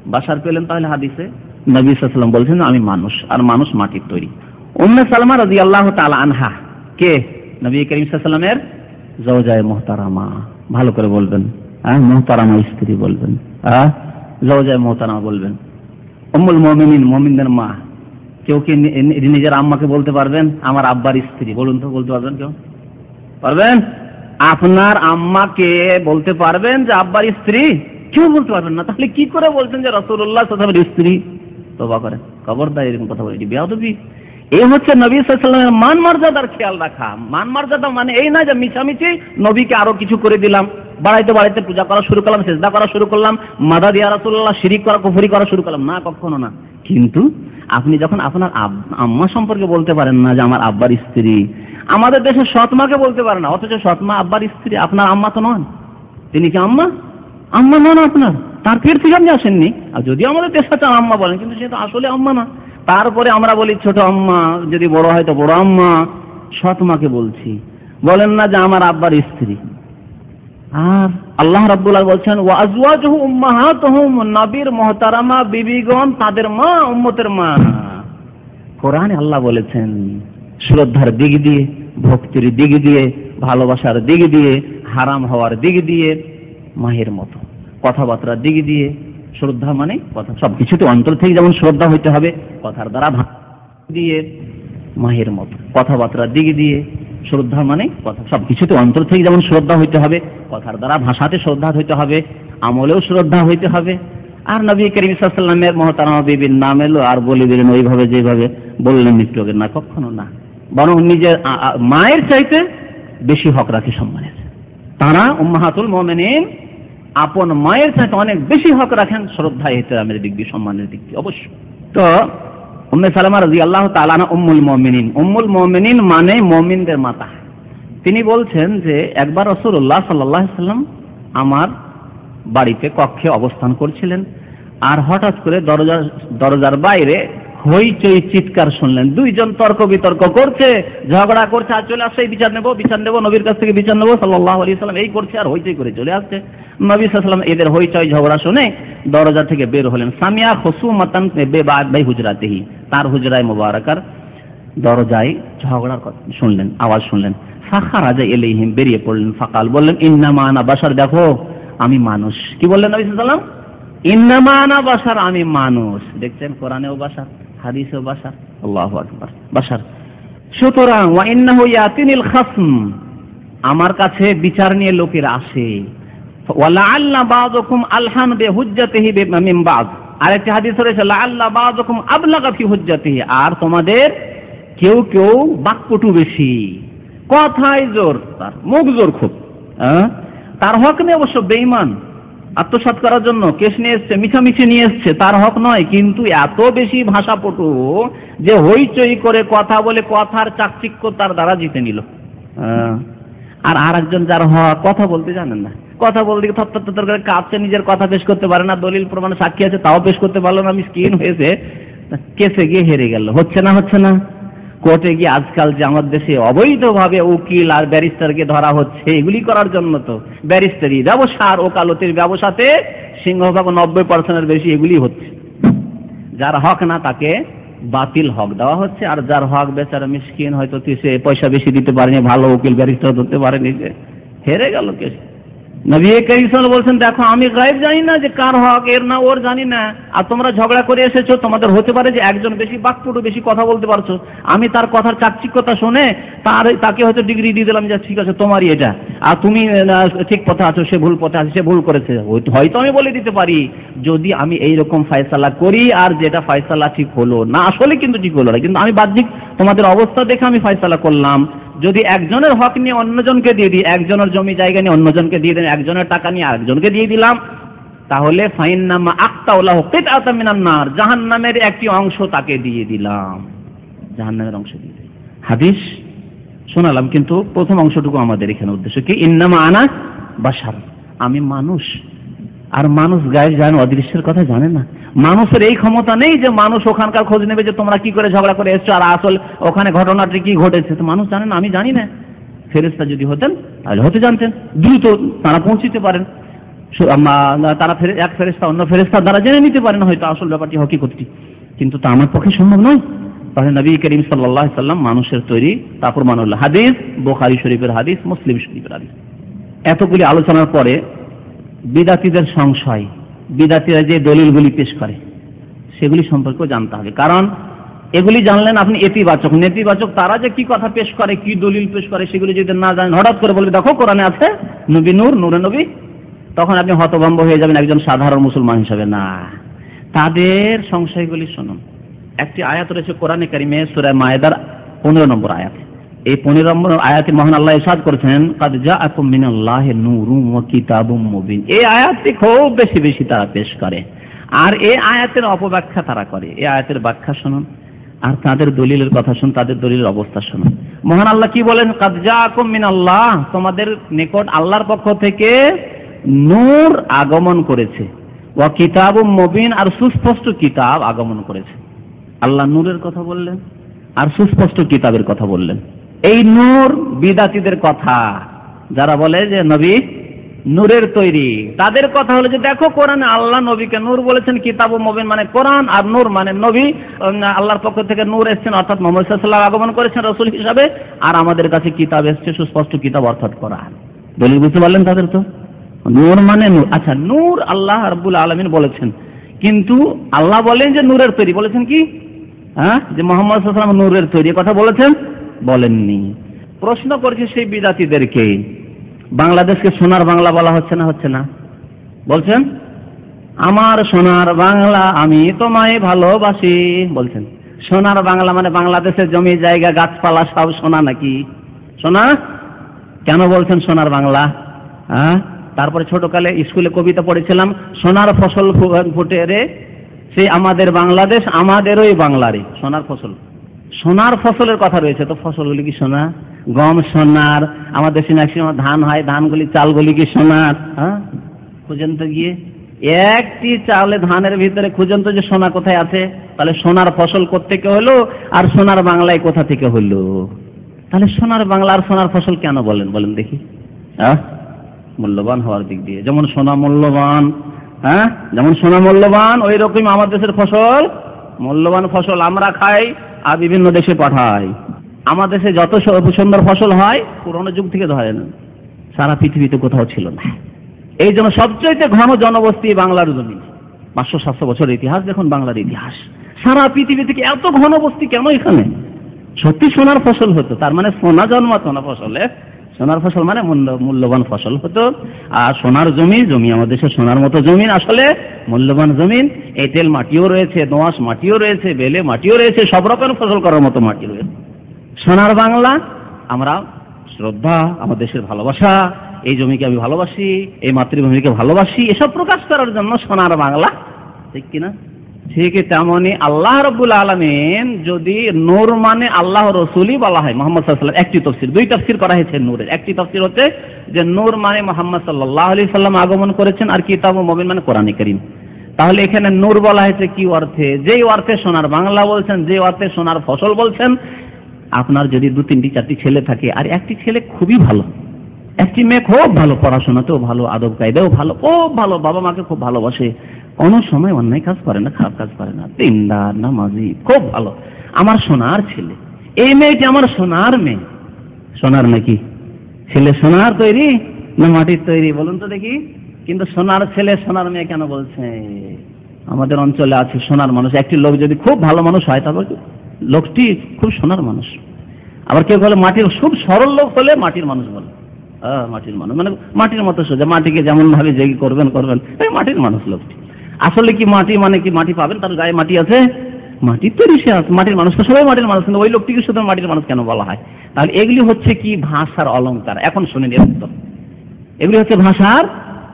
বাসার পেলেন তাহলে হাদিসে? নবী সাল্লাম বলছেন, আমি মানুষ, আর মানুষ মাটির তৈরি। উম্মে সালমা রাদিয়াল্লাহু তাআলা আনহা, কে? নবী করিম সাল্লামের জওজায়ে মুহতারামা। ভালো করে বলবেন। হ্যাঁ মোহতারামা স্ত্রী বলবেন। হ্যাঁ জওজায়ে মোহতারামা বলবেন। উম্মুল মুমিনিন, মমিনদের মা। কেউ কি নিজের আম্মাকে বলতে পারবেন? আমার আব্বার স্ত্রী। বলুন তো, বলতে পারবেন কেউ? পারবেন? আপনার আম্মাকে বলতে পারবেন যে আব্বার স্ত্রী? কেউ বলতে পারবেন না। তাহলে কি করে বলছেন যে রসুল্লাহ স্ত্রী? তোবা করেন। খবরদার এরকম কথা বলি। বেয়াদবি। এই হচ্ছে নবী সাল্লামের মান মর্যাদার খেয়াল রাখা। মান মর্যাদা মানে এই না যে মিছামিছি নবীকে আরও কিছু করে দিলাম, বাড়াইতে বাড়াইতে পূজা করা শুরু করলাম চেষ্টা করা শুরু করলাম, মাদা দিয়া রাসুল্লাহ শিরিক করা, কুফরি করা শুরু করলাম। না, কখনো না। কিন্তু আপনি যখন আপনার আম্মা সম্পর্কে বলতে পারেন না যে আমার আব্বার স্ত্রী, আমাদের দেশে সৎমাকে বলতে পারে না, অথচ সৎমা আব্বার স্ত্রী আপনার আম্মা তো নন। তিনি কি আম্মা? আম্মা নন আপনার। তার পেট থেকে আপনি আসেননি। আর যদি আমাদের দেশে চান আম্মা বলেন, কিন্তু সে তো আসলে আম্মা না। তারপরে আমরা বলি, ছোট আম্মা, যদি বড় হয় তো বড় আম্মা। সৎ মাকে বলছি। বলেন না যে আমার আব্বার স্ত্রী। আর আল্লাহ রাব্বুল্লাহ বলছেন ওয়াজওয়াজহু উম্মাহাতুহুম, নবীর মুহতারামা বিবিগণ, তাদের মা, উম্মতের মা। কোরআনে আল্লাহ বলেছেন, শ্রদ্ধার দিক দিয়ে, ভক্তির দিক দিয়ে, ভালোবাসার দিক দিয়ে, হারাম হওয়ার দিক দিয়ে, মায়ের মতো কথাবার্তার দিক দিয়ে শ্রদ্ধা মানে কথা। সবকিছুতে অন্তর থেকে যেমন শ্রদ্ধা হইতে হবে, কথার দ্বারা দিয়ে মায়ের মতো। কথাবার্তার দিক দিয়ে শ্রদ্ধা মানে কথা। সবকিছুতে অন্তর থেকে যেমন শ্রদ্ধা হইতে হবে, কথার দ্বারা ভাষাতে শ্রদ্ধা হইতে হবে, আমলেও শ্রদ্ধা হইতে হবে। আর নবী করিম সাল্লামের মহতারামা বিবির নাম এলো আর বলে দিলেন, ওইভাবে যেভাবে বললেন মৃত্যুকে না, কখনো না। বরং নিজের মায়ের চাইতে বেশি হক রাখে সম্মানের। তারা উম্মাহাতুল মোমেনিন আপন মায়ের চাইতে অনেক বেশি হক রাখেন শ্রদ্ধা এহতেরামের দিক দিয়ে, সম্মানের দিক দিয়ে, অবশ্যই। তো, উম্মে সালামা রাজি আল্লাহ তালানা উম্মুল মমিনিন। উম্মুল মমিনিন মানে মমিনদের মাতা। তিনি বলছেন যে, একবার রসুল্লাহ সাল্লাহ সাল্লাম আমার বাড়িতে কক্ষে অবস্থান করছিলেন। আর হঠাৎ করে দরজার দরজার বাইরে হইচই চিৎকার শুনলেন। দুইজন তর্ক বিতর্ক করছে, ঝগড়া করছে, আর চলে আসছে বিচার নেব বিচার নেব, নবীর কাছ থেকে বিচার নেব সাল্লাহ আলি সাল্লাম এই করছে, আর হইচই করে চলে আসছে। নবী সাল্লাম এদের হইচই ঝগড়া শুনে দরজা থেকে বের হলেন। সামিয়া খসু মাতান ভাই হুজরাতেহি, তার হুজরায় মোবারকার দরজায় ঝগড়ার শুনলেন, আওয়াজ শুনলেন। ফাঁকা রাজা এলেহিম বেরিয়ে পড়লেন, ফাকাল বললেন ইন্নামা আনা বাসার দেখো, আমি মানুষ। কি বললেন নবী সাল্লাম ইন্নামা আনা বাসার আমি মানুষ। দেখছেন, কোরআনেও বাসার হাদিসেও বাসার আল্লাহু আকবার। বাসার সুতরাং ওয়া ইন্নাহু ইয়াতিনিল খাসম। আমার কাছে বিচার নিয়ে লোকেরা আসে। ওয়ালাআল্লা বাযুকুম আলহান বিহুজ্জাতিহি মিন বাদ আরেকটি হাদিস রয়েছে লাআল্লা বাযুকুম আবলাগা ফি হুজ্জাতিহি। আর তোমাদের কেউ কেউ বাকপটু বেশি। কথাই জোর তার মুখ জোর খুব? তার হক নেই অবশ্য বেঈমান। আত্মসাৎ করার জন্য কেস নিয়ে এসছে, মিছামিছি নিয়ে এসছে, তার হক নয়। কিন্তু এত বেশি ভাষাপটু যে হইচই করে কথা বলে কথার চাকচিক্য তার দ্বারা জিতে নিল। আর আর একজন যার হক, কথা বলতে জানেন না। কথা বলতে থর করে কাঁপছে নিজের কথা পেশ করতে পারে না, দলিল প্রমাণ সাক্ষী আছে, তাও পেশ করতে পারল না আমি স্কিন হয়েছে কেসে গিয়ে হেরে গেল। হচ্ছে না হচ্ছে না। কোর্টে গিয়ে আজকাল যে আমার দেশে অবৈধভাবে উকিল আর ব্যারিস্টারকে ধরা হচ্ছে, এগুলি করার জন্য তো ব্যারিস্টারি ব্যবসা আর ওকালতির ব্যবসাতে সিংহভাগ নব্বই পার্সেন্টের বেশি এগুলি হচ্ছে। যার হক না তাকে বাতিল হক দেওয়া হচ্ছে, আর যার হক বেচারা মিসকিন হয়তো সে পয়সা বেশি দিতে পারেনি, ভালো উকিল ব্যারিস্টার ধরতে পারেনি, যে হেরে গেল কেস নবী করিম বলছেন, দেখো, আমি গায়েব জানি না যে কার হক, এর না ওর জানি না। আর তোমরা ঝগড়া করে এসেছ, তোমাদের হতে পারে যে একজন বেশি বাকপটু, বেশি কথা বলতে পারছ। আমি তার কথার চাকচিক্যতা শুনে তার, তাকে হয়তো ডিগ্রি দিয়ে দিলাম, যে ঠিক আছে, তোমারই এটা। আর তুমি ঠিক পথে আছো, সে ভুল পথে আছে, সে ভুল করেছে। হয়তো আমি বলে দিতে পারি। যদি আমি এই রকম ফয়সালা করি, আর যেটা ফয়সালা ঠিক হলো না, আসলে কিন্তু ঠিক হলো না। কিন্তু আমি বাহ্যিক তোমাদের অবস্থা দেখে আমি ফয়সালা করলাম। যদি একজনের হক নিয়ে অন্যজনকে দিয়ে দিই, একজনের জমি জায়গা নিয়ে অন্যজনকে দিয়ে দিন, একজনের টাকা নিয়ে আরেকজনকে দিয়ে দিলাম, তাহলে ফাইন নামা আক্তাউল্লাহ মিনান্নার জাহান নামের একটি অংশ তাকে দিয়ে দিলাম। জাহান নামের অংশ দিয়ে হাদিস শোনালাম, কিন্তু প্রথম অংশটুকু আমাদের এখানে উদ্দেশ্য কি? ইন্নামা আনা বাসার আমি মানুষ আর মানুষ গায়ে জানে অদৃশ্যের কথা জানে না। মানুষের এই ক্ষমতা নেই যে মানুষ ওখানকার খোঁজ নেবে যে তোমরা কি করে ঝগড়া করে এসছো আর আসল ওখানে ঘটনাটি কি ঘটেছে। তো মানুষ জানে না, আমি জানি না। ফেরেস্তা যদি হতেন, তাহলে হতে জানতেন। দ্রুত তারা পৌঁছিতে পারেন। তারা ফেরে- এক ফেরেস্তা অন্য ফেরেস্তার দ্বারা জেনে নিতে পারেন হয়তো আসল ব্যাপারটি, হকিকতটি। কিন্তু তা আমার পক্ষে সম্ভব নয়। তাহলে নবী করিম সাল্লাহ সাল্লাম মানুষের তৈরি তারপর মানুল্লাহ হাদিস, বোখারি শরীফের হাদিস, মুসলিম শরীফের হাদিস। এতগুলি আলোচনার পরে বিদাতিদের সংশয়, বিদাতিরা যে দলিলগুলি পেশ করে, সেগুলি সম্পর্কেও জানতে হবে। কারণ এগুলি জানলেন আপনি এতিবাচক, নেতিবাচক তারা যে কি কথা পেশ করে, কি দলিল পেশ করে, সেগুলি যদি না জানেন, হঠাৎ করে বলবে, দেখো, কোরআনে আছে, নবী নূর, নূরে নবী। তখন আপনি হতভম্ব হয়ে যাবেন একজন সাধারণ মুসলমান হিসাবে। না, তাদের সংশয়গুলি শুনুন। একটি আয়াত রয়েছে কোরআনে কারিমে সুরায় মায়েদার পনেরো নম্বর আয়াত। এই পনেরো নম্বর আয়াতে মহান আল্লাহ ইরশাদ করেছেন, কাদ জাআকুম মিনাল্লাহি নূরুম ওয়া কিতাবুম মুবিন। এই আয়াতটি খুব বেশি বেশি তারা পেশ করে। আর এই আয়াতের অপব্যাখ্যা তারা করে। এই আয়াতের ব্যাখ্যা শুনুন। আর তাদের দলিলের কথা শুনুন, তাদের দলিলের অবস্থা শুনুন। মহান আল্লাহ কি বলেন? কাদ জাআকুম মিনাল্লাহ তোমাদের নিকট আল্লাহর পক্ষ থেকে নূর আগমন করেছে। ও কিতাব মবিন আর সুস্পষ্ট কিতাব আগমন করেছে। আল্লাহ নূরের কথা বললেন, আর সুস্পষ্ট কিতাবের কথা বললেন। এই নূর বিদাতিদের কথা। যারা বলে যে, নবী, নূরের তৈরি। তাদের কথা হলো যে, দেখো, কোরআনে আল্লাহ নবীকে নূর বলেছেন, কিতাব মবিন মানে কোরআন, আর নূর মানে নবী। আল্লাহর পক্ষ থেকে নূর এসেছেন, অর্থাৎ মোহাম্মদ সাল্লাহ আগমন করেছেন রসুল হিসাবে, আর আমাদের কাছে কিতাব এসছে, সুস্পষ্ট কিতাব অর্থাৎ কোরআন। দলিল বুঝতে পারলেন তাদের তো? নূর মানে নূর। আচ্ছা নূর আল্লাহ রাব্বুল আলমিন বলেছেন। কিন্তু আল্লাহ বলেন যে, নূরের তৈরি। বলেছেন কি? হ্যাঁ? যে মোহাম্মদ সাল্লাম নূরের তৈরি কথা বলেছেন। বলেননি। প্রশ্ন করছে সেই বিদাতিদেরকে বাংলাদেশকে সোনার বাংলা বলা হচ্ছে না হচ্ছে না? বলছেন, আমার সোনার বাংলা আমি তোমায় ভালোবাসি। বলছেন, সোনার বাংলা মানে বাংলাদেশের জমি, জায়গা, গাছপালা, সব সোনা নাকি? সোনা? কেন বলছেন সোনার বাংলা? হ্যাঁ তারপরে ছোটকালে স্কুলে কবিতা পড়েছিলাম, সোনার ফসল ফুটে রে, সে আমাদের বাংলাদেশ, আমাদেরই বাংলারে সোনার ফসল। সোনার ফসলের কথা রয়েছে, তো ফসলগুলি কি সোনা? গম সোনার আমাদের ম্যাক্সিমাম ধান হয়, ধানগুলি চালগুলি কি সোনার? হ্যাঁ? খুঁজেন গিয়ে। একটি চালে ধানের ভিতরে খুঁজেন তো যে সোনা কোথায় আছে। তাহলে সোনার ফসল থেকে হলো আর সোনার বাংলায় কোথা থেকে হলো? তাহলে সোনার বাংলা আর সোনার ফসল কেন বলেন? বলেন দেখি। হ্যাঁ মূল্যবান হওয়ার দিক দিয়ে। যেমন সোনা মূল্যবান হ্যাঁ? যেমন সোনা মূল্যবান ওই রকম আমার দেশের ফসল মূল্যবান ফসল আমরা খাই। আর বিভিন্ন দেশে পাঠায়। আমার দেশে যত সুন্দর ফসল হয়, পুরনো যুগ থেকে ধরে না সারা পৃথিবীতে কোথাও ছিল না। এই জন্য সবচাইতে ঘন জনবস্তি বাংলার জমি। পাঁচশো সাতশো বছরের ইতিহাস, দেখুন বাংলার ইতিহাস। সারা পৃথিবী থেকে এত ঘনবস্তি কেন এখানে? সত্যি সোনার ফসল হতো, তার মানে সোনা জন্মাতো না ফসলে। সোনার ফসল মানে মূল্য- মূল্যবান ফসল হতো। আর সোনার জমি জমি আমাদের দেশে সোনার মতো জমিন আসলে মূল্যবান জমিন। এঁটেল মাটিও রয়েছে, দোঁয়াশ মাটিও রয়েছে, বেলে মাটিও রয়েছে, সব রকম ফসল করার মতো মাটি রয়েছে। সোনার বাংলা, আমরা শ্রদ্ধা আমার দেশের ভালোবাসা, এই জমিকে আমি ভালোবাসি, এই মাতৃভূমিকে ভালোবাসি, এসব প্রকাশ করার জন্য সোনার বাংলা, ঠিক কিনা? ঠিক তেমনি আল্লাহ রব্বুল আলমিন যদি নূর মানে আল্লাহ রসুলই বলা হয় মোহাম্মদ সাল্লাম একটি তফসির, দুই তফসির করা হয়েছে নূরের। একটি তফসির হচ্ছে যে নূর মানে মোহাম্মদ সাল্লাহ আলি সাল্লাম আগমন করেছেন আর কিতাব ও মবিন মানে কোরআন করিম। তাহলে এখানে নূর বলা হয়েছে কি অর্থে? যেই অর্থে সোনার বাংলা বলছেন যে অর্থে সোনার ফসল বলছেন, আপনার যদি দু, তিনটি, চারটি ছেলে থাকে, আর একটি ছেলে খুবই ভালো। একটি মেয়ে খুব ভালো পড়াশোনাতেও ভালো আদব কায়দাও ভালো, খুব ভালো বাবা মাকে খুব ভালোবাসে। কোনো সময় অন্যায় কাজ করে না, খারাপ কাজ করে না। তিনদার নামাজি, খুব ভালো। আমার সোনার ছেলে। এই মেয়েটি আমার সোনার মেয়ে। সোনার নাকি ছেলে সোনার তৈরি না মাটির তৈরি? বলুন তো দেখি। কিন্তু সোনার ছেলে সোনার মেয়ে কেন বলছে? আমাদের অঞ্চলে আছে সোনার মানুষ। একটি লোক যদি খুব ভালো মানুষ হয়, তারপর লোকটি খুব সোনার মানুষ। আবার কেউ বলে মাটির খুব সরল লোক হলে মাটির মানুষ বলে। মাটির মানুষ। মানে মাটির মতো সোজা। মাটিকে যেমন ভাবে যে করবেন। করবেন মাটির মানুষ লোকটি। আসলে কি মাটি মানে কি মাটি পাবেন? তার গায়ে মাটি আছে? মাটির তৈরি সে মাটির মানুষ তো সবাই মাটির মানুষ, কিন্তু ওই লোকটিকে শুধু মাটির মানুষ কেন বলা হয়? তাহলে এগুলি হচ্ছে কি ভাষার অলঙ্কার এখন শুনেন এর উত্তর এগুলি হচ্ছে ভাষার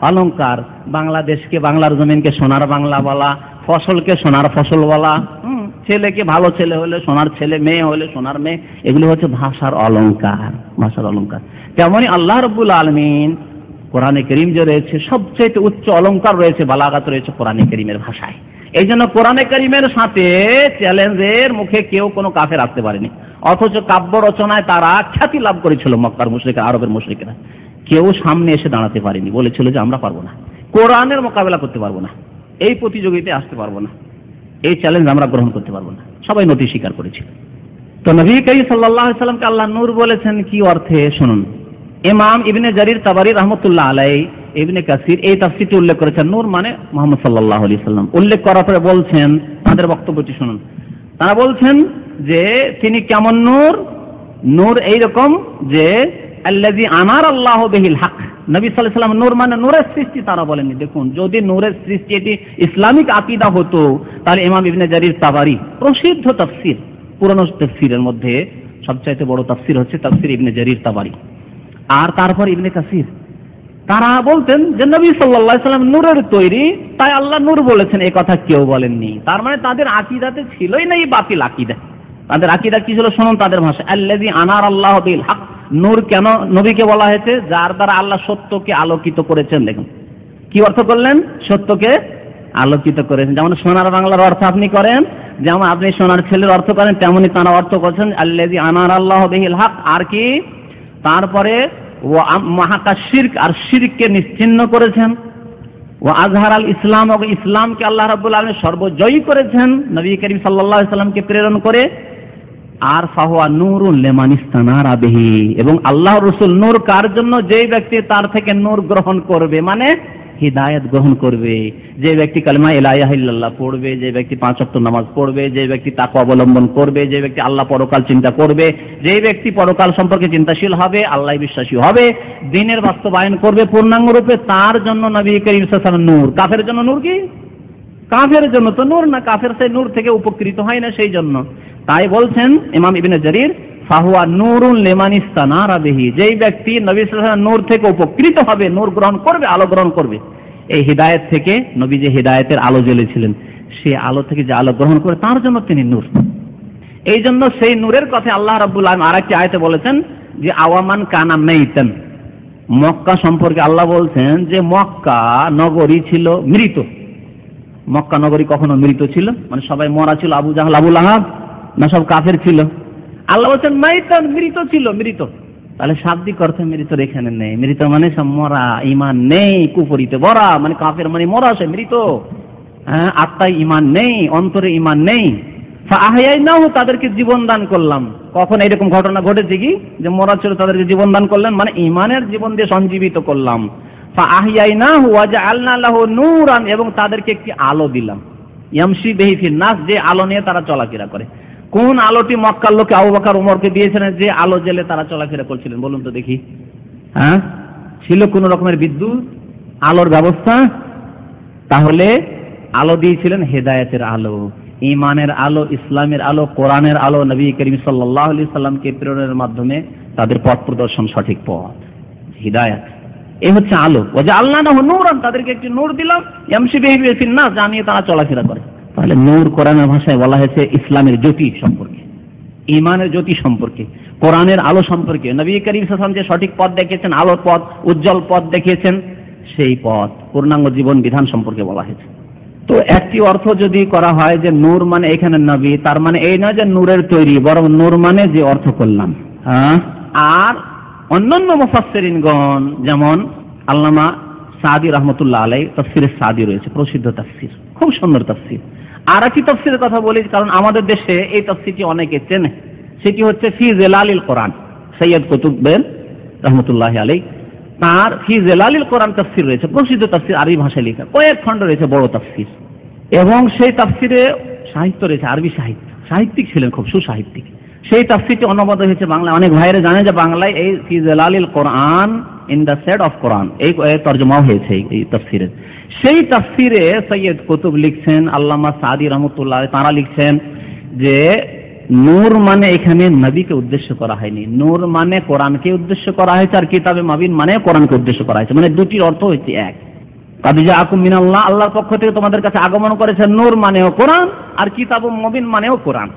অলংকার। বাংলাদেশকে, বাংলার জমিনকে সোনার বাংলা বলা, ফসলকে সোনার ফসল বলা ছেলেকে ভালো ছেলে হলে সোনার ছেলে, মেয়ে হলে সোনার মেয়ে, এগুলি হচ্ছে ভাষার অলঙ্কার ভাষার অলঙ্কার তেমনই আল্লাহ রব্বুল আলমিন কোরআনে করিম যে রয়েছে সবচেয়ে উচ্চ অলংকার রয়েছে, বালাগাত রয়েছে কোরআনে করিমের ভাষায়। এই জন্য কোরআনে করিমের সাথে চ্যালেঞ্জের মুখে কেউ কোনো কাফের আসতে পারেনি। অথচ কাব্য রচনায় তারা খ্যাতি লাভ করেছিল মক্কার মুশ্রিক আরবের মুশ্রিকেরা। কেউ সামনে এসে দাঁড়াতে পারেনি, বলেছিল যে আমরা পারব না। কোরআনের মোকাবেলা করতে পারব না। এই প্রতিযোগিতায় আসতে পারব না। এই চ্যালেঞ্জ আমরা গ্রহণ করতে পারব না। সবাই নথি স্বীকার করেছিল। তো নবী করি সাল্লাহ সাল্লামকে আল্লাহ নূর বলেছেন কি অর্থে? শুনুন। ইমাম ইবনে জারির তাবারি রহমতুল্লাহ আলাই ইবনে কাসির এই তাফসিরটি উল্লেখ করেছেন নূর মানে মোহাম্মদ সাল্লাহ আলি সাল্লাম। উল্লেখ করার পরে বলছেন, তাদের বক্তব্যটি শুনুন। তারা বলছেন যে তিনি কেমন নূর? নূর এইরকম যে আল্লাজি আনার আল্লাহ বেহিল হক। নবী সাল্লাহ সাল্লাম নূর মানে নূরের সৃষ্টি তারা বলেননি। দেখুন, যদি নূরের সৃষ্টি এটি ইসলামিক আকিদা হতো, তাহলে ইমাম ইবনে জারির তাবারি প্রসিদ্ধ তাফসির, পুরনো তাফসিরের মধ্যে সবচাইতে বড় তাফসির হচ্ছে তাফসির ইবনে জারির তাবারি। আর তারপর ইবনে কাসির। তারা বলতেন যে নবী সাল্লাহ সাল্লাম নূরের তৈরি, তাই আল্লাহ নূর বলেছেন এই কথা কেউ বলেননি। তার মানে তাদের আকিদাতে ছিলই না এই বাতিল আকিদা। তাদের আকিদা কি ছিল শুনুন তাদের ভাষা আল্লাজি আনার আল্লাহ বিল হক। নূর কেন নবীকে বলা হয়েছে? যার দ্বারা আল্লাহ সত্যকে আলোকিত করেছেন, দেখুন। কি অর্থ করলেন? সত্যকে আলোকিত করেছেন। যেমন সোনার বাংলার অর্থ আপনি করেন, যেমন আপনি সোনার ছেলের অর্থ করেন, তেমনি তারা অর্থ করছেন আল্লাজি আনার আল্লাহ বিহিল হক। আর কি? তারপরে ও মহাকা শির্ক আর শির্ককে নিশ্চিন্ন করেছেন। ও আজহার আল ইসলাম ও ইসলামকে আল্লাহ রাবুল আলম সর্বজয়ী করেছেন, নবী করিম সাল্লাহ সাল্লামকে প্রেরণ করে। আর ফাহুয়া নূরুল লেমানিস্তানার আবেহি এবং আল্লাহ রসুল নূর কার জন্য? যেই ব্যক্তি তার থেকে নূর গ্রহণ করবে মানে হিদায়ত গ্রহণ করবে। যে ব্যক্তি কালমা ইলাইল্লাহ পড়বে, যে ব্যক্তি পাঁচ অক্ট নামাজ পড়বে, যে ব্যক্তি তাকে অবলম্বন করবে, যে ব্যক্তি আল্লাহ পরকাল চিন্তা করবে, যে ব্যক্তি পরকাল সম্পর্কে চিন্তাশীল হবে আল্লাহ বিশ্বাসী হবে, দিনের বাস্তবায়ন করবে পূর্ণাঙ্গ রূপে, তার জন্য নবী করিম নূর। কাফের জন্য নূর কি? কাফের জন্য তো নূর না, কাফের সেই নূর থেকে উপকৃত হয় না সেই জন্য। তাই বলছেন ইমাম ইবিনে জারির ফাহুয়া নুরুন লেমানিস্তানারা বেহি যেই ব্যক্তি নবী নূর থেকে উপকৃত হবে, নূর গ্রহণ করবে, আলো গ্রহণ করবে, এই হৃদায়ত থেকে নবী যে হৃদায়তের আলো জ্বলেছিলেন, সে আলো থেকে যে আলো গ্রহণ করে তার জন্য তিনি নূর। এই জন্য সেই নূরের কথা আল্লাহ রাবুল আলম আর একটি আয়তে বলেছেন যে, আওয়ামান কানা মেইতেন। মক্কা সম্পর্কে আল্লাহ বলছেন যে, মক্কা নগরী ছিল মৃত। মক্কা নগরী কখনো মৃত ছিল? মানে সবাই মরা ছিল, আবু জাহাল, আবুল আহাব, না সব কাফের ছিল? আল্লাহ বলছেন, মাইতান, মৃত ছিল, মৃত। তাহলে শাব্দিক অর্থে মৃত এখানে নেই। মৃত মানে মরা ইমান নেই কুপরিতে বরা মানে কাফের মানে মরা, সে মৃত। হ্যাঁ আত্মায় ইমান নেই, অন্তরে ইমান নেই। আহাই নাও তাদেরকে জীবন দান করলাম। কখন এরকম ঘটনা ঘটেছে কি? যে মরা ছিল, তাদেরকে জীবন দান করলেন মানে ইমানের জীবন দিয়ে সঞ্জীবিত করলাম। আহিয়াই না হুয়া যে আল্লাহ নূরান, এবং তাদেরকে একটি আলো দিলাম। ইয়ামসি বেহিফির নাস, যে আলো নিয়ে তারা চলাফেরা করে। কোন আলোটি মক্কার লোকে আবু বাকার দিয়েছিলেন যে আলো জেলে তারা চলাফেরা করছিলেন? বলুন তো দেখি। হ্যাঁ? ছিল কোন রকমের বিদ্যুৎ, আলোর ব্যবস্থা? তাহলে আলো দিয়েছিলেন হেদায়তের আলো। ইমানের আলো, ইসলামের আলো, কোরআনের আলো, নবী করিম সাল্লাহ আলি প্রেরণের মাধ্যমে তাদের পথ প্রদর্শন সঠিক পথ। হৃদায়ত। এ হচ্ছে আলো। ও যে আল্লাহ না নূরান, তাদেরকে একটি নূর দিলাম। এমসি বেহিবির না জানিয়ে তারা চলাফেরা করে। তাহলে নূর কোরআনের ভাষায় বলা হয়েছে ইসলামের জ্যোতি সম্পর্কে ইমানের জ্যোতি সম্পর্কে, কোরআনের আলো সম্পর্কে। নবী করিম সাসাম যে সঠিক পথ দেখিয়েছেন, আলোর পথ, উজ্জ্বল পথ দেখিয়েছেন, সেই পথ পূর্ণাঙ্গ জীবন বিধান সম্পর্কে বলা হয়েছে। তো একটি অর্থ যদি করা হয় যে নূর মানে এখানে নবী, তার মানে এই নয় যে নূরের তৈরি, বরং নূর মানে যে অর্থ করলাম। হ্যাঁ? আর অন্যান্য মুফাসসিরিনগণ, যেমন আল্লামা সাদি রহমতুল্লাহ আলাই তফসিরের সাদি রয়েছে, প্রসিদ্ধ তফসির, খুব সুন্দর তফসির। আর একটি তফসিলের কথা বলি, কারণ আমাদের দেশে এই তফসিলটি অনেকে চেনে। সেটি হচ্ছে ফি জেলালিল কোরআন। সৈয়দ কুতুবেন রহমতুল্লাহ আলী তার ফি জেলালিল কোরআন তফসির রয়েছে, প্রসিদ্ধ তফসির আরবি ভাষায় লেখা, কয়েক খণ্ড রয়েছে বড় তফসির এবং সেই তফসিরে সাহিত্য রয়েছে আরবি সাহিত্য। সাহিত্যিক ছিলেন খুব সুসাহিত্যিক। সেই তাফসিরটি অনুবাদ হয়েছে বাংলায়। অনেক ভাইরা জানে যে বাংলায় এই ফিজালিল কোরআন in the shade of Quran. এই তর্জমাও হয়েছে এই তাফসিরের সেই তাফসিরে সৈয়দ কুতুব লিখছেন, আল্লামা সাদি রহমতুল্লাহ তারা লিখছেন যে, নূর মানে এখানে নবীকে উদ্দেশ্য করা হয়নি। নূর মানে কোরআনকে উদ্দেশ্য করা হয়েছে আর কিতাবে মাবিন মানে কোরআনকে উদ্দেশ্য করা হয়েছে। মানে দুটির অর্থ হচ্ছে এক। কাদিজা আকুম মিনাল্লাহ, আল্লাহর পক্ষ থেকে তোমাদের কাছে আগমন করেছে নূর মানেও কোরআন আর কিতাব মবিন মানেও কোরআন।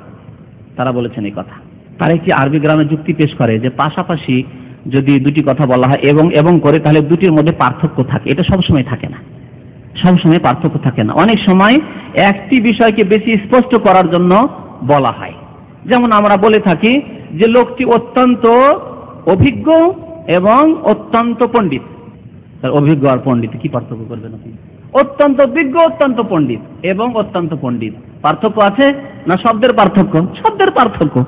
তারা বলেছেন এই কথা। তারা একটি আরবি গ্রামে যুক্তি পেশ করে যে পাশাপাশি যদি দুটি কথা বলা হয় এবং এবং করে তাহলে দুটির মধ্যে পার্থক্য থাকে। এটা সবসময় থাকে না। সবসময় পার্থক্য থাকে না। অনেক সময় একটি বিষয়কে বেশি স্পষ্ট করার জন্য বলা হয়। যেমন আমরা বলে থাকি যে লোকটি অত্যন্ত অভিজ্ঞ এবং অত্যন্ত পণ্ডিত। অভিজ্ঞ আর পণ্ডিত কি পার্থক্য করবেন আপনি? অত্যন্ত বিজ্ঞ অত্যন্ত পণ্ডিত এবং অত্যন্ত পণ্ডিত। পার্থক্য আছে না শব্দের পার্থক্য? শব্দের পার্থক্য।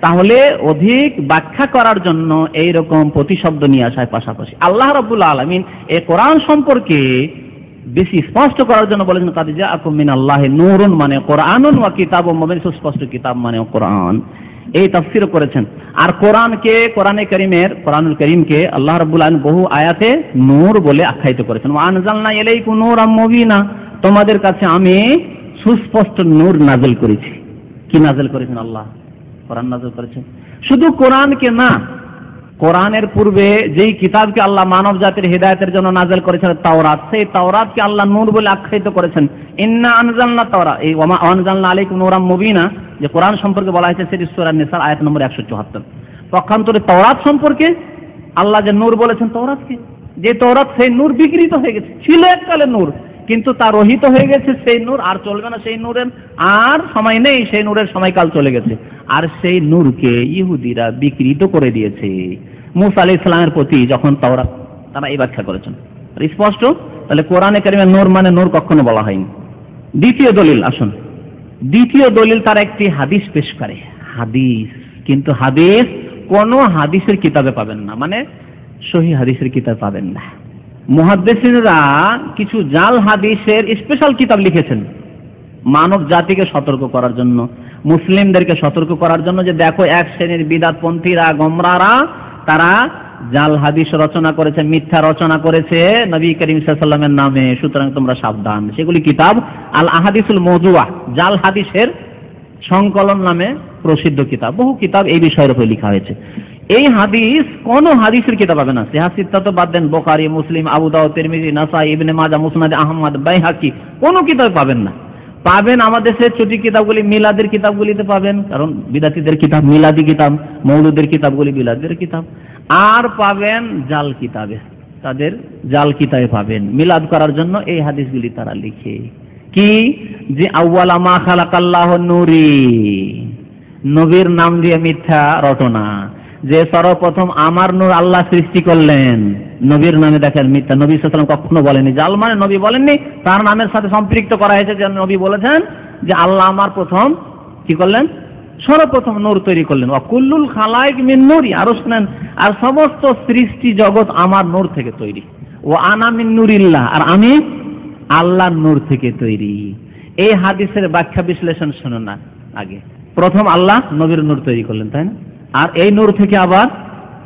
তাহলে অধিক ব্যাখ্যা করার জন্য এই রকম প্রতিশব্দ নিয়ে আসায় পাশাপাশি। আল্লাহ রবুল্লা আলমিন এ কোরআন সম্পর্কে বেশি স্পষ্ট করার জন্য বলেছেন কাদিজা আকুমিন আল্লাহ নুরুন মানে কোরআন ওয়া কিতাব মোবাইল সুস্পষ্ট কিতাব মানে কোরআন। এই তফসির করেছেন। আর কোরআনকে, কোরআনে করিমের, কোরআনুল করিমকে আল্লাহ রবুল আলম বহু আয়াতে নূর বলে আখ্যায়িত করেছেন। আনজালনা এলেইকু নূর মুবিনা, তোমাদের কাছে আমি সুস্পষ্ট নূর নাজল করেছি। কি নাজল করেছেন আল্লাহ? কোরআন নাজল করেছেন। শুধু কোরআনকে না, কোরআনের পূর্বে যেই কিতাবকে আল্লাহ মানব জাতির হৃদায়তের জন্য নাজেল করেছেন, তাওরাত, সেই তাওরাতকে আল্লাহ নূর বলে আখ্যায়িত করেছেন। ইন্না আনজালনা তাওরা এই আনজালনা আলাইকুম নূরাম মুবিনা, যে কোরআন সম্পর্কে বলা হয়েছে সেটি সূরা নিসার আয়াত নম্বর একশো চুয়াত্তর। পক্ষান্তরে তাওরাত সম্পর্কে আল্লাহ যে নূর বলেছেন তাওরাতকে, যে তওরাত সেই নূর বিকৃত হয়ে গেছে, ছিল এককালে নূর। কিন্তু তা রহিত হয়ে গেছে সেই নূর, আর চলবে না সেই নূরের। আর সময় নেই, সেই নূরের সময়কাল চলে গেছে। আর সেই নূরকে ইহুদিরা বিকৃত করে দিয়েছে। মুসা আলি ইসলামের প্রতি যখন তাওরা তারা এই ব্যাখ্যা করেছেন। স্পষ্ট? তাহলে কোরআনে কারিমে নূর মানে নূর কখনো বলা হয়নি। দ্বিতীয় দলিল, আসুন। দ্বিতীয় দলিল তার একটি হাদিস পেশ করে। হাদিস, কিন্তু হাদিস কোন হাদিসের কিতাবে পাবেন না। মানে সহি হাদিসের কিতাব পাবেন না। মুহাদ্দিসিনরা কিছু জাল হাদিসের স্পেশাল কিতাব লিখেছেন। মানব জাতিকে সতর্ক করার জন্য, মুসলিমদেরকে সতর্ক করার জন্য যে দেখো এক শ্রেণির বিদাতপন্থীরা, গমরারা, তারা জাল হাদিস রচনা করেছে, মিথ্যা রচনা করেছে নবী করিম সাল্লামের নামে। সুতরাং তোমরা সাবধান। সেগুলি কিতাব আল আহাদিসুল মজুয়া জাল হাদিসের সংকলন নামে প্রসিদ্ধ কিতাব। বহু কিতাব এই বিষয়ের উপরে লেখা হয়েছে। এই হাদিস, কোন হাদিসের কিতাব পাবে না? সিহাসিত্তা তো বাদ দেন, বোখারি, মুসলিম, আবু দাউদ, তিরমিজি, নাসাই, ইবনে মাজা মুসনাদ আহমদ, বাইহাকি, কোনো কিতাব পাবেন না। পাবেন আমাদের দেশের ছুটি কিতাবগুলি, মিলাদের কিতাবগুলিতে পাবেন, কারণ বিদাতিদের কিতাব, মিলাদি কিতাব, মৌলুদের কিতাবগুলি বিলাদের কিতাব। আর পাবেন জাল কিতাবে, তাদের জাল কিতাবে পাবেন। মিলাদ করার জন্য এই হাদিসগুলি তারা লিখে। কি? যে আউ্বালা মা খালাকাল্লাহ নুরি। নবীর নাম দিয়ে মিথ্যা রটনা। যে সর্বপ্রথম আমার নূর আল্লাহ সৃষ্টি করলেন। নবীর নামে দেখেন মিথ্যা। নবী সাল্লাম কখনো বলেনি জাল মানে নবী বলেননি, তার নামের সাথে সম্পৃক্ত করা হয়েছে যে নবী বলেছেন যে আল্লাহ আমার প্রথম কি করলেন? সর্বপ্রথম নূর তৈরি করলেন। অকুল্লুল খালাইক মিন নূরি, আরও শুনেন, আর সমস্ত সৃষ্টি জগৎ আমার নূর থেকে তৈরি। ও আনা মিন নুরিল্লাহ, আর আমি আল্লাহর নূর থেকে তৈরি। এই হাদিসের ব্যাখ্যা বিশ্লেষণ শুনুন না আগে। প্রথম আল্লাহ নবীর নূর তৈরি করলেন, তাই না? আর এই নূর থেকে আবার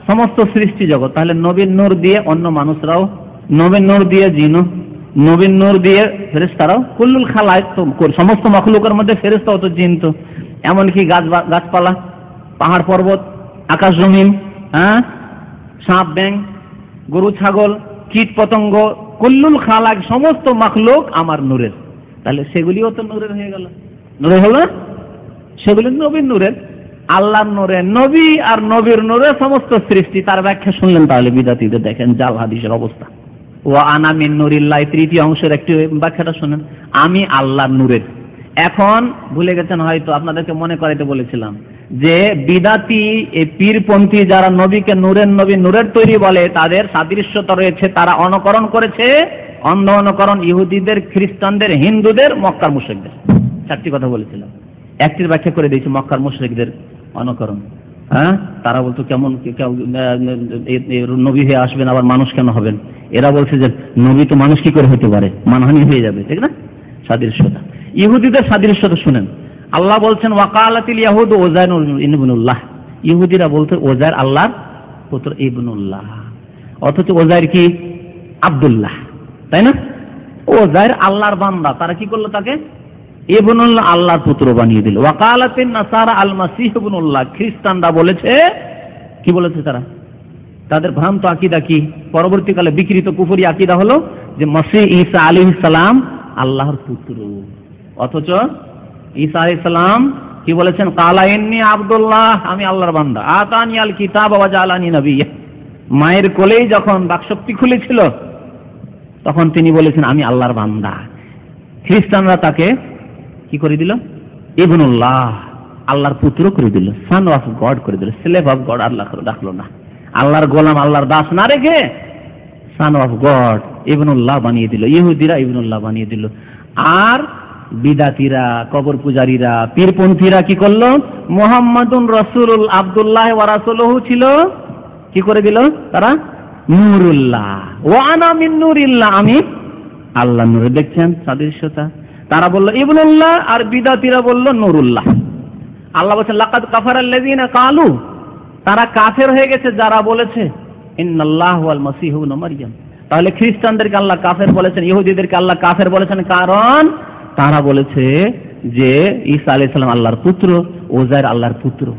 সমস্ত সৃষ্টি জগৎ। তাহলে নবীন নূর দিয়ে অন্য মানুষরাও নবীন নূর দিয়ে জিনু নবীন নূর দিয়ে ফেরেস্তারাও কুল্লুল খালায় সমস্ত মখলুকের মধ্যে ফেরেস্তাও তো জিন তো। এমনকি গাছ গাছপালা, পাহাড় পর্বত, আকাশ জমিন হ্যাঁ? সাপ ব্যাং গরু, ছাগল, কীট, পতঙ্গ, কুল্লুল খালাক সমস্ত মখলুক আমার নূরের। তাহলে সেগুলিও তো নূরের হয়ে গেল। নূরের হলো? সেগুলি নবীন নূরের। আল্লাহর নূরে নবী আর নবীর নূরে সমস্ত সৃষ্টি, তার ব্যাখ্যা শুনলেন তাহলে বিদাতিতে দেখেন জাল হাদিসের অবস্থা। ও আনা মিন নুরিল্লাহ, তৃতীয় অংশের একটি ব্যাখ্যাটা শুনেন, আমি আল্লাহর নূরের। এখন ভুলে গেছেন হয়তো, আপনাদেরকে মনে করাইতে বলেছিলাম যে বিদাতি এই পীরপন্থী যারা নবীকে নূরের নবী নূরের তৈরি বলে, তাদের সাদৃশ্যতা রয়েছে, তারা অনুকরণ করেছে, অন্ধ অনুকরণ ইহুদিদের, খ্রিস্টানদের, হিন্দুদের, মক্কার মুশরিকদের। চারটি কথা বলেছিলাম। একটির ব্যাখ্যা করে দিয়েছি, মক্কার মুশরিকদের অনুকরণ। হ্যাঁ? তারা বলতো, কেমন নবী হয়ে আসবেন, আবার মানুষ কেন হবেন? এরা বলছে যে, নবী তো মানুষ কি করে হতে পারে? মানহানি হয়ে যাবে, ঠিক না? সাদৃশ্যতা। ইহুদিদের সাদৃশ্যতা শুনেন। আল্লাহ বলছেন, ওয়াকালাতিল ইয়াহুদ ওজাইন ইবনুল্লাহ। ইহুদিরা বলতো ওজার আল্লাহর পুত্র ইবনুল্লাহ। অথচ ওজাইর কি? আব্দুল্লাহ। তাই না? ওজাইর আল্লাহর বান্দা। তারা কি করল তাকে? ইবনুল্লাহ আল্লাহর পুত্র বানিয়ে দিল। ওয়াকালাতিন নাসারা আল মাসিহ ইবনুল্লাহ। খ্রিস্টানরা বলেছে, কি বলেছে তারা? তাদের ভ্রান্ত আকিদা কি? পরবর্তীকালে বিকৃত কুফরি আকিদা হলো যে মসি ঈসা আলী সালাম আল্লাহর পুত্র। অথচ ঈসা আলী সালাম কি বলেছেন? কালা ইন্নি আব্দুল্লাহ, আমি আল্লাহর বান্দা। আতানি আল কিতাব ওয়া জালানি নবী মায়ের কোলেই যখন বাকশক্তি খুলেছিল, তখন তিনি বলেছেন, আমি আল্লাহর বান্দা। খ্রিস্টানরা তাকে কি করে দিল? ইবনুল্লাহ, আল্লাহর পুত্র করে দিল। সান অফ গড করে দিল। স্লেভ অফ গড আল্লাহ রাখল না। আল্লাহর গোলাম, আল্লাহর দাস না রেখে সান অফ গড ইবনুল্লাহ বানিয়ে দিল। ইহুদিরা ইবনুল্লাহ বানিয়ে দিল। আর বিদাতিরা, কবর পূজারীরা, পীরপন্থীরা কি করল? মোহাম্মদুন রসুল আবদুল্লাহ ওয়ারাসুলহু ছিল। কি করে দিল? তারা নুরুল্লাহ। ও আনা মিন নুরিল্লাহ, আমি আল্লাহ নূরে দেখছেন সাদৃশ্যতা। তারা বলল, ইবনুল্লাহ আর বিদাতিরা বলল, নুরুল্লাহ। আল্লাহ বলছেন, লাকাদ কাফার আল্লাযিনা কালু। তারা কাফের হয়ে গেছে, যারা বলেছে, ইন্নাল্লাহু আল মাসিহ ইবনে তাহলে খ্রিস্টানদেরকে আল্লাহ কাফের বলেছেন, ইহুদিদেরকে আল্লাহ কাফের বলেছেন, কারণ তারা বলেছে যে, ঈসা আলাইহিস সালাম আল্লাহর পুত্র ওজাইর আল্লাহর পুত্র।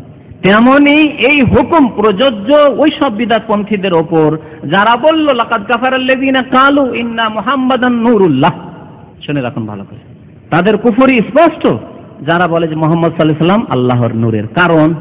তেমনি এই হুকুম প্রযোজ্য ওই সব বিদাতপন্থীদের ওপর, যারা বলল, লাকাদ কাফার আল্লাযিনা কালু, ইন্না মুহাম্মাদান নূরুল্লাহ। শুনে রাখুন ভালো করে। তাদের কুফরি স্পষ্ট। যারা বলে যে মোহাম্মদ সাল্লাহ সাল্লাম আল্লাহর নূরের কারণ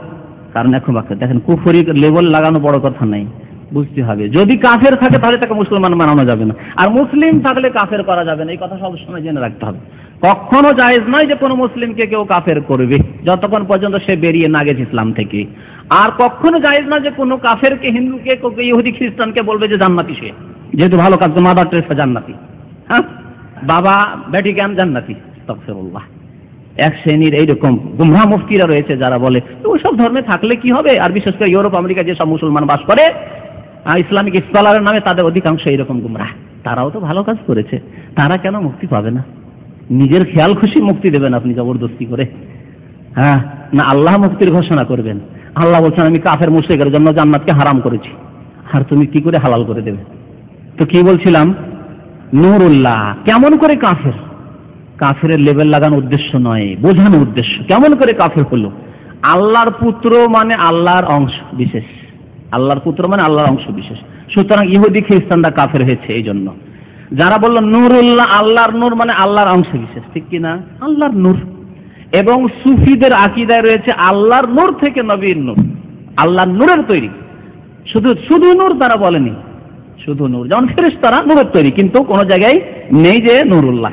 কারণ এখন দেখেন কুফরি লেবল লাগানো বড় কথা নাই, বুঝতে হবে। যদি কাফের থাকে তাহলে তাকে মুসলমান মানানো যাবে না। আর মুসলিম থাকলে কাফের করা যাবে না, এই কথা সবসময় জেনে রাখতে হবে। কখনো জায়েজ নয় যে কোনো মুসলিমকে কেউ কাফের করবে, যতক্ষণ পর্যন্ত সে বেরিয়ে না গেছে ইসলাম থেকে। আর কখনো জায়েজ না যে কোনো কাফেরকে, হিন্দুকে ইহুদি, খ্রিস্টানকে বলবে যে জান্নাতি সে। যেহেতু ভালো কাজ, মাদার টেরেসা জান্নাতি। হ্যাঁ? বাবা ভ্যাটিকান জান্নাতি। আস্তাগফিরুল্লাহ। এক শ্রেণির এইরকম গুমরা মুফতিরা রয়েছে যারা বলে ওইসব ধর্মে থাকলে কি হবে? আর বিশেষ করে ইউরোপ, আমেরিকা যেসব মুসলমান বাস করে ইসলামিক স্কলারের নামে তাদের অধিকাংশ এইরকম গুমরা। তারাও তো ভালো কাজ করেছে। তারা কেন মুক্তি পাবে না? নিজের খেয়াল খুশি মুক্তি দেবেন আপনি জবরদস্তি করে। হ্যাঁ না, আল্লাহ মুক্তির ঘোষণা করবেন। আল্লাহ বলছেন, আমি কাফের মুশ্রিকের জন্য জান্নাতকে হারাম করেছি। আর তুমি কি করে হালাল করে দেবে? তো কি বলছিলাম? নুরুল্লাহ। কেমন করে কাফের? কাফের লেভেল লাগানোর উদ্দেশ্য নয়, বোঝানোর উদ্দেশ্য। কেমন করে কাফের হলো? আল্লাহর পুত্র মানে আল্লাহর অংশ বিশেষ। আল্লাহর পুত্র মানে আল্লাহর অংশ বিশেষ। সুতরাং ইহুদি, খ্রিস্টানরা কাফের হয়েছে এই জন্য। যারা বলল নুরুল্লাহ, আল্লাহর নূর মানে আল্লাহর অংশ বিশেষ, ঠিক কিনা আল্লাহর নূর। এবং সুফিদের আকিদায় রয়েছে আল্লাহর নূর থেকে নবীর নূর। আল্লাহর নূরের তৈরি। শুধু শুধু নূর তারা বলেনি। শুধু নূর। যেমন ফেরেস তারা নূরের তৈরি, কিন্তু কোনো জায়গায় নেই যে নুরুল্লাহ।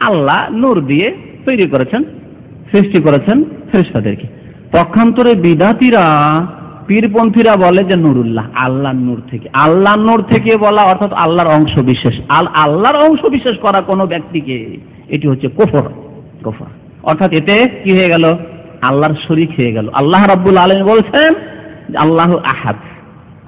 আল্লাহ নূর দিয়ে তৈরি করেছেন, সৃষ্টি করেছেন ফেরেশতাদেরকে। পক্ষান্তরে বিদাতিরা পীরপন্থীরা বলে যে নুরুল্লাহ আল্লাহর নূর থেকে। আল্লাহর নূর থেকে বলা অর্থাৎ আল্লাহর অংশ বিশেষ। আল, আল্লাহর অংশ বিশেষ করা কোনো ব্যক্তিকে এটি হচ্ছে কোফর কোফর। অর্থাৎ এতে কি হয়ে গেল? আল্লাহর শরিক হয়ে গেল। আল্লাহ রাব্বুল আলামিন বলছেন আল্লাহ আহাদ,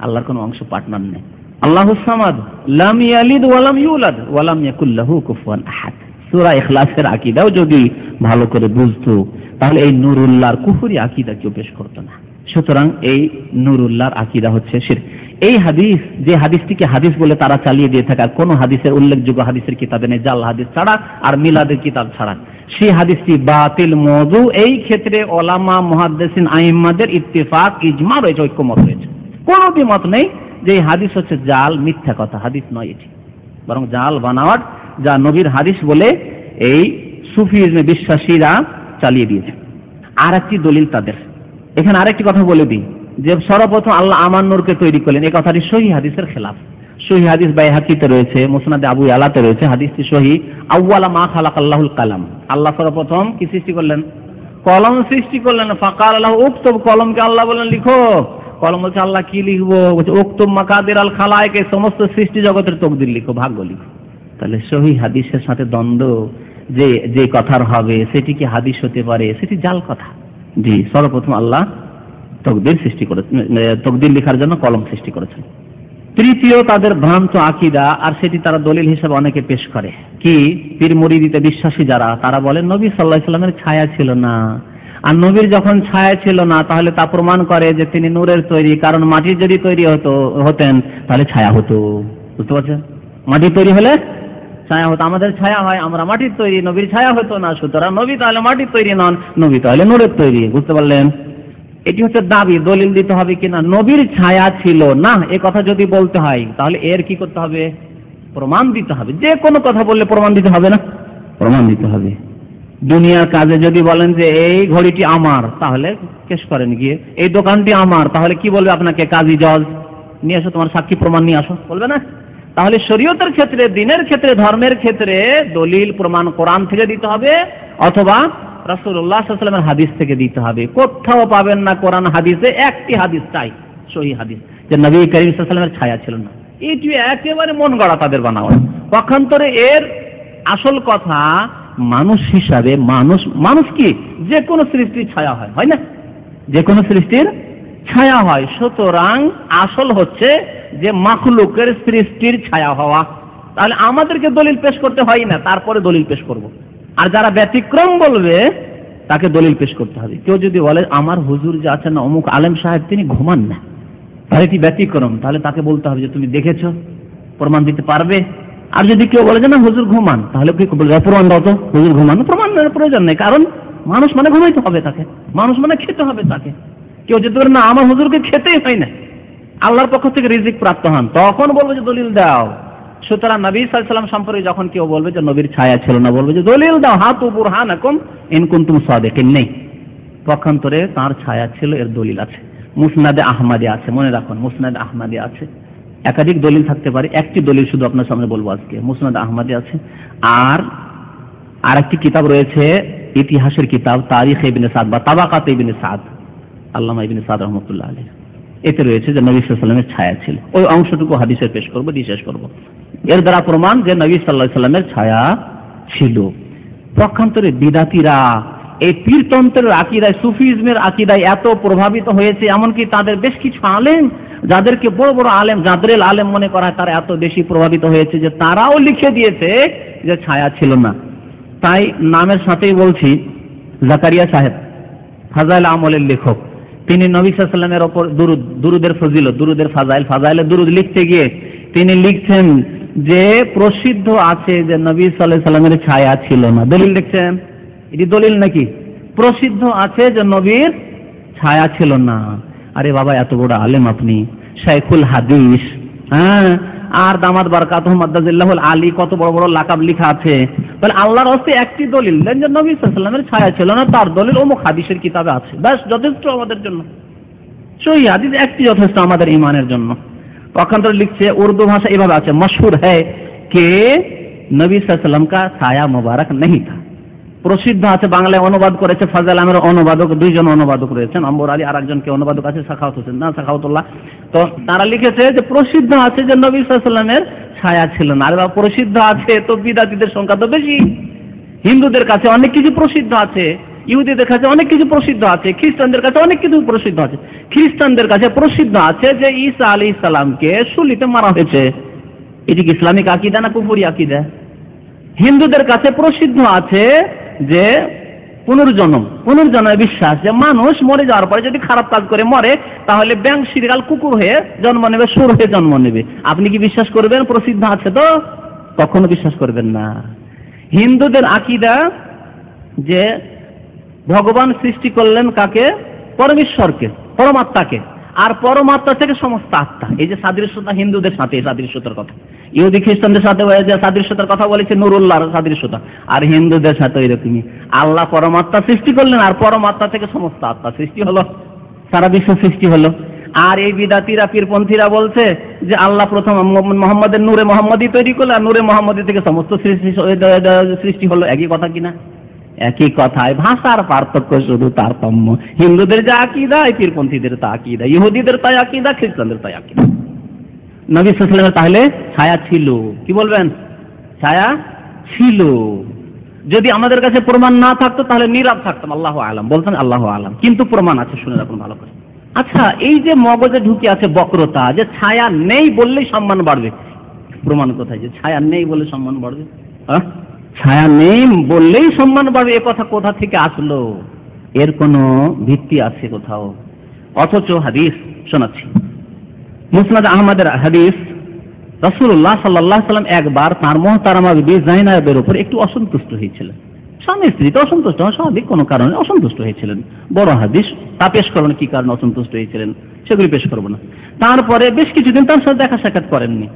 আল্লাহর কোনো অংশ পার্টনার নেই। আল্লাহ সামাদ, লাম ইয়ালিদ ওয়ালাম ইউলাদ ওয়ালাম ইয়াকুল কুফুয়ান আহাদ। সূরা ইখলাসের আকীদাও যদি ভালো করে বুঝতো, তাহলে এই নুরুল্লাহর কুফরি আকীদা কেউ পেশ করতো না। সুতরাং এই নুরুল্লাহর আকীদা হচ্ছে শিরক। এই হাদিস, যে হাদিসটিকে হাদিস বলে তারা চালিয়ে দিয়ে থাকে, আর কোনো হাদিসের উল্লেখযোগ্য হাদিসের কিতাবে নেই, জাল হাদিস ছাড়া, আর মিলাদের কিতাব ছাড়া। সেই হাদিসটি বাতিল মজু এই ক্ষেত্রে ওলামা, মুহাদ্দিসিন আইম্মাদের ইত্তেফাক, ইজমা রয়েছে, ঐক্যমত রয়েছে। কোনো দ্বিমত নেই যে হাদিস হচ্ছে জাল, মিথ্যা কথা, হাদিস নয় এটি। বরং জাল, বানাওয়াট যা নবীর হাদিস বলে এই সুফিজমে বিশ্বাসীরা চালিয়ে দিয়েছে। আর একটি দলিল তাদের। এখানে আরেকটি কথা বলে দিই, যে সর্বপ্রথম আল্লাহ আমার নূরকে তৈরি করলেন। এই কথাটি সহি হাদিসের খেলাফ। সহি হাদিস বাই হাকিতে রয়েছে, মুসনাদে আবু আলাতে রয়েছে, হাদিসটি সহি। আউ্বালা মা খালাক আল্লাহুল কালাম। আল্লাহ সর্বপ্রথম কি সৃষ্টি করলেন? কলম সৃষ্টি করলেন। ফাকাল আল্লাহ উক্তব, কলমকে আল্লাহ বলেন লিখো। কলম বলছে, আল্লাহ কি লিখব? বলছে, উক্তব মাকাদের আল খালায়কে সমস্ত সৃষ্টি জগতের তকদির লিখো, ভাগ্য লিখো। তাহলে সহি হাদিসের সাথে দ্বন্দ্ব যে যে কথার হবে, সেটি কি হাদিস হতে পারে? সেটি জাল কথা। জি, সর্বপ্রথম আল্লাহ তকদির সৃষ্টি করে তকদির লেখার জন্য কলম সৃষ্টি করেছেন। তৃতীয় তাদের ভ্রান্ত আকিদা, আর সেটি তারা দলিল হিসেবে অনেকে পেশ করে। কি? পীর মুরিদিতে বিশ্বাসী যারা, তারা বলেন, নবী সাল্লাহ সাল্লামের ছায়া ছিল না। আর নবীর যখন ছায়া ছিল না, তাহলে তা প্রমাণ করে যে তিনি নূরের তৈরি, কারণ মাটির যদি তৈরি হতো, হতেন, তাহলে ছায়া হতো। বুঝতে পারছেন? মাটির তৈরি হলে ছায়া হতো, আমাদের ছায়া হয়, আমরা মাটির তৈরি, নবীর ছায়া হতো না, সুতরাং নবী তাহলে মাটির তৈরি নন, নবী তাহলে নূরের তৈরি, বুঝতে পারলেন? এটি হচ্ছে দাবি, দলিল দিতে হবে কিনা? নবীর ছায়া ছিল না, এ কথা যদি বলতে হয়, তাহলে এর কি করতে হবে? প্রমাণ দিতে হবে, যে কোনো কথা বললে প্রমাণ দিতে হবে না? প্রমাণ দিতে হবে। দুনিয়ার কাজে যদি বলেন যে, এই ঘড়িটি আমার, তাহলে কেস করেন গিয়ে, এই দোকানটি আমার, তাহলে কি বলবে আপনাকে, কাজী জজ, নিয়ে আসো তোমার সাক্ষী প্রমাণ নিয়ে আসো, বলবে না? তাহলে শরীয়তের ক্ষেত্রে, দিনের ক্ষেত্রে, ধর্মের ক্ষেত্রে দলিল প্রমাণ কোরআন থেকে দিতে হবে অথবা সাল্লাল্লাহু হাদিস থেকে দিতে হবে। কোথাও পাবেন না কোরআন হাদিসে, একটি হাদিস চাই, সহি হাদিস, যে নবী করিম সাল্লাল্লাহু ছায়া ছিল না। এটি একেবারে মন গড়া তাদের বানাওয়া পক্ষান্তরে এর আসল কথা, মানুষ হিসাবে মানুষ মানুষ কি? যে কোনো সৃষ্টির ছায়া হয় হয় না? যে কোনো সৃষ্টির ছায়া হয়। সুতরাং আসল হচ্ছে যে মাখলুকের সৃষ্টির ছায়া হওয়া। তাহলে আমাদেরকে দলিল পেশ করতে হয় না, তারপরে দলিল পেশ করব। আর যারা ব্যতিক্রম বলবে, তাকে দলিল পেশ করতে হবে। কেউ যদি বলে, আমার হুজুর যে আছেন অমুক আলেম সাহেব, তিনি ঘুমান না। তাহলে এটি ব্যতিক্রম। তাহলে তাকে বলতে হবে যে, তুমি দেখেছ, প্রমাণ দিতে পারবে। আর যদি কেউ বলে যে, না, হুজুর ঘুমান, তাহলে কি প্রমাণ দাও তো, হুজুর ঘুমান। প্রমাণের প্রয়োজন নেই। কারণ মানুষ মানে ঘুমাইতে হবে তাকে। মানুষ মানে খেতে হবে তাকে। কেউ যদি বলে, না, আমার হুজুরকে খেতেই হয় না। আল্লাহর পক্ষ থেকে রিজিক প্রাপ্ত হন। তখন বলবে যে, দলিল দাও। সুতরাং নবী সাল্লাম সম্পর্কে যখন কেউ বলবে যে, নবীর ছায়া ছিল না, বলবে যে, দলিল দাও। হাত উপর হান এখন ইনকুন্তুম সাদেকিন। নেই। পক্ষান্তরে তার ছায়া ছিল, এর দলিল আছে। মুসনাদে আহমাদে আছে, মনে রাখুন, মুসনাদে আহমাদে আছে। একাধিক দলিল থাকতে পারে, একটি দলিল শুধু আপনার সামনে বলব আজকে, মুসনাদ আহমদে আছে। আর আর একটি কিতাব রয়েছে, ইতিহাসের কিতাব, তারিখ ইবিনে সাদ বা তাবাকাত ইবিনে সাদ। আল্লামা ইবিনে সাদ রহমতুল্লাহ আলী এতে রয়েছে যে নবী সাল্লামের ছায়া ছিল। ওই অংশটুকু হাদিসে পেশ করব শেষ করব। এর দ্বারা প্রমাণ যে নবী সাল্লাহ সাল্লামের ছায়া ছিল। পক্ষান্তরে বিদাতিরা এই পীরতন্ত্রের আকিদায়, সুফিজমের আকিদায় এত প্রভাবিত হয়েছে, এমনকি তাদের বেশ কিছু আলেম, যাদেরকে বড় বড় আলেম যাদের আলেম মনে করা তারা এত বেশি প্রভাবিত হয়েছে যে তারাও লিখে দিয়েছে যে ছায়া ছিল না। তাই নামের সাথেই বলছি, জাকারিয়া সাহেব, ফাজাইল আমলের লেখক তিনি নবী সাল্লামের ওপর দুরুদ, দুরুদের ফজিল দুরুদের ফাজাইল, ফাজাইলে দুরুদ লিখতে গিয়ে তিনি লিখছেন যে প্রসিদ্ধ আছে যে নবী সাল্লাহ সাল্লামের ছায়া ছিল না। দলিল লিখছেন এটি দলিল নাকি? প্রসিদ্ধ আছে যে নবীর ছায়া ছিল না। আরে বাবা, এত বড় আলেম আপনি। শাইখুল হাদিস হ্যাঁ? আর দামাদ বারকাত মাদ্দাজিল্লাহুল আলী কত বড় বড় লাকাব লেখা আছে তাহলে আল্লাহর হস্তে একটি দলিল দেন যে নবী সাল্লামের ছায়া ছিল না তার দলিল অমুক হাদিসের কিতাবে আছে ব্যাস যথেষ্ট আমাদের জন্য সহি হাদিস একটি যথেষ্ট আমাদের ইমানের জন্য পক্ষান্তর লিখছে উর্দু ভাষা এভাবে আছে মশহুর হ্যায় কে নবী সাল্লাম কা ছায়া মুবারক नहीं था প্রসিদ্ধ আছে, বাংলায় অনুবাদ করেছে ফাজাল আমের অনুবাদক, দুইজন অনুবাদক রয়েছেন। আম্বর আলী আর একজনকে অনুবাদক আছে সাখাওত হোসেন। না সাখাওতুল্লাহ তো তারা লিখেছে যে প্রসিদ্ধ আছে যে নবী সাল্লামের ছায়া ছিল না। আর প্রসিদ্ধ আছে তো বিদাতিদের সংখ্যা তো বেশি। হিন্দুদের কাছে অনেক কিছু প্রসিদ্ধ আছে, ইহুদিদের কাছে অনেক কিছু প্রসিদ্ধ আছে, খ্রিস্টানদের কাছে অনেক কিছু প্রসিদ্ধ আছে। খ্রিস্টানদের কাছে প্রসিদ্ধ আছে যে ঈসা আলী ইসলামকে সুলিতে মারা হয়েছে। এটি কি ইসলামিক আকিদা না কুপুরি আকিদা? হিন্দুদের কাছে প্রসিদ্ধ আছে যে পুনর্জন্ম পুনর্জন্মের বিশ্বাস যে মানুষ মরে যাওয়ার পরে যদি খারাপ কাজ করে মরে, তাহলে ব্যাং সিরিয়াল কুকুর হয়ে জন্ম নেবে, সুর হয়ে জন্ম নেবে। আপনি কি বিশ্বাস করবেন? প্রসিদ্ধ আছে তো? কখনো বিশ্বাস করবেন না। হিন্দুদের আকিদা যে ভগবান সৃষ্টি করলেন কাকে? পরমেশ্বরকে, পরমাত্মাকে। আর পরমাত্মা থেকে সমস্ত আত্মা। এই যে সাদৃশ্যতা হিন্দুদের সাথে, এই সাদৃশ্যতার কথা। ইহুদি খ্রিস্টানদের সাথে সাদৃশ্যতার কথা বলেছে, নুরুল্লাহর সাদৃশ্যতা। আর হিন্দুদের সাথে এরকমই আল্লাহ পরমাত্মা সৃষ্টি করলেন, আর পরমাত্মা থেকে সমস্ত আত্মা সৃষ্টি হলো। সারা বিশ্ব সৃষ্টি হলো। আর এই বিদাতিরা, পীরপন্থীরা বলছে যে আল্লাহ প্রথম মোহাম্মদের নূরে মোহাম্মদী তৈরি করল, আর নূরে মোহাম্মদী থেকে সমস্ত সৃষ্টি সৃষ্টি হলো। একই কথা কিনা একই কথায় ভাষার পার্থক্য শুধু তারতম্য। হিন্দুদের যা আকিদা পীরপন্থীদের তা আকিদা, ইহুদিদের তাই আকিদা, খ্রিস্টানদের তাই আকিদা। নবী সাল্লামের তাহলে ছায়া ছিল। কি বলবেন? ছায়া ছিল। যদি আমাদের কাছে প্রমাণ না থাকতো, তাহলে নীরব থাকতাম। আল্লাহ আলাম। বলতেন আল্লাহ আলাম। কিন্তু প্রমাণ আছে, শুনে রাখুন ভালো করে। আচ্ছা এই যে মগজে ঢুকে আছে বক্রতা, যে ছায়া নেই বললেই সম্মান বাড়বে। প্রমাণ কোথায়? যে ছায়া নেই বলে সম্মান বাড়বে? ছায়া নেই বললেই সম্মান বাড়বে, এ কথা কোথা থেকে আসলো? এর কোনো ভিত্তি আছে কোথাও? অথচ হাদিস শোনাচ্ছি। মুসনাদ আহমদের হাদিস রসুল্লাহ সাল্লাহ সাল্লাম একবার তার মহতারামা বিবি জাইনাবের উপর একটু অসন্তুষ্ট হয়েছিলেন। স্বামী স্ত্রীতে অসন্তুষ্ট হওয়া স্বাভাবিক, কোনো কারণে অসন্তুষ্ট হয়েছিলেন। বড় হাদিস, তা পেশ করবেন কি কারণে অসন্তুষ্ট হয়েছিলেন, সেগুলি পেশ করব না। তারপরে বেশ কিছুদিন তার সাথে দেখা সাক্ষাৎ করেননি।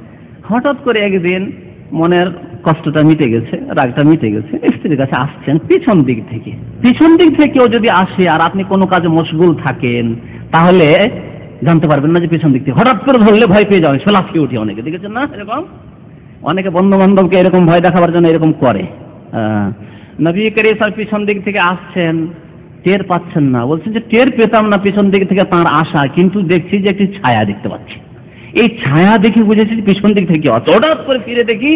হঠাৎ করে একদিন মনের কষ্টটা মিটে গেছে, রাগটা মিটে গেছে, স্ত্রীর কাছে আসছেন পিছন দিক থেকে। পিছন দিক থেকেও যদি আসে আর আপনি কোনো কাজে মশগুল থাকেন, তাহলে জানতে পারবেন না যে পেছন দিক থেকে হঠাৎ করে ধরলে ভয় পেয়ে যাবেন লাফিয়ে উঠে অনেকে দেখেছেন না? এরকম? অনেকে বন্ধু বান্ধবকে এরকম ভয় দেখাবার জন্য এরকম করে। নবী করিম পিছন দিক থেকে আসছেন টের পাচ্ছেন না। বলছেন যে টের পেতাম না পিছন দিক থেকে তার আসা কিন্তু দেখছি যে একটি ছায়া দেখতে পাচ্ছি। এই ছায়া দেখে বুঝেছি পিছন দিক থেকে হঠাৎ করে ফিরে দেখি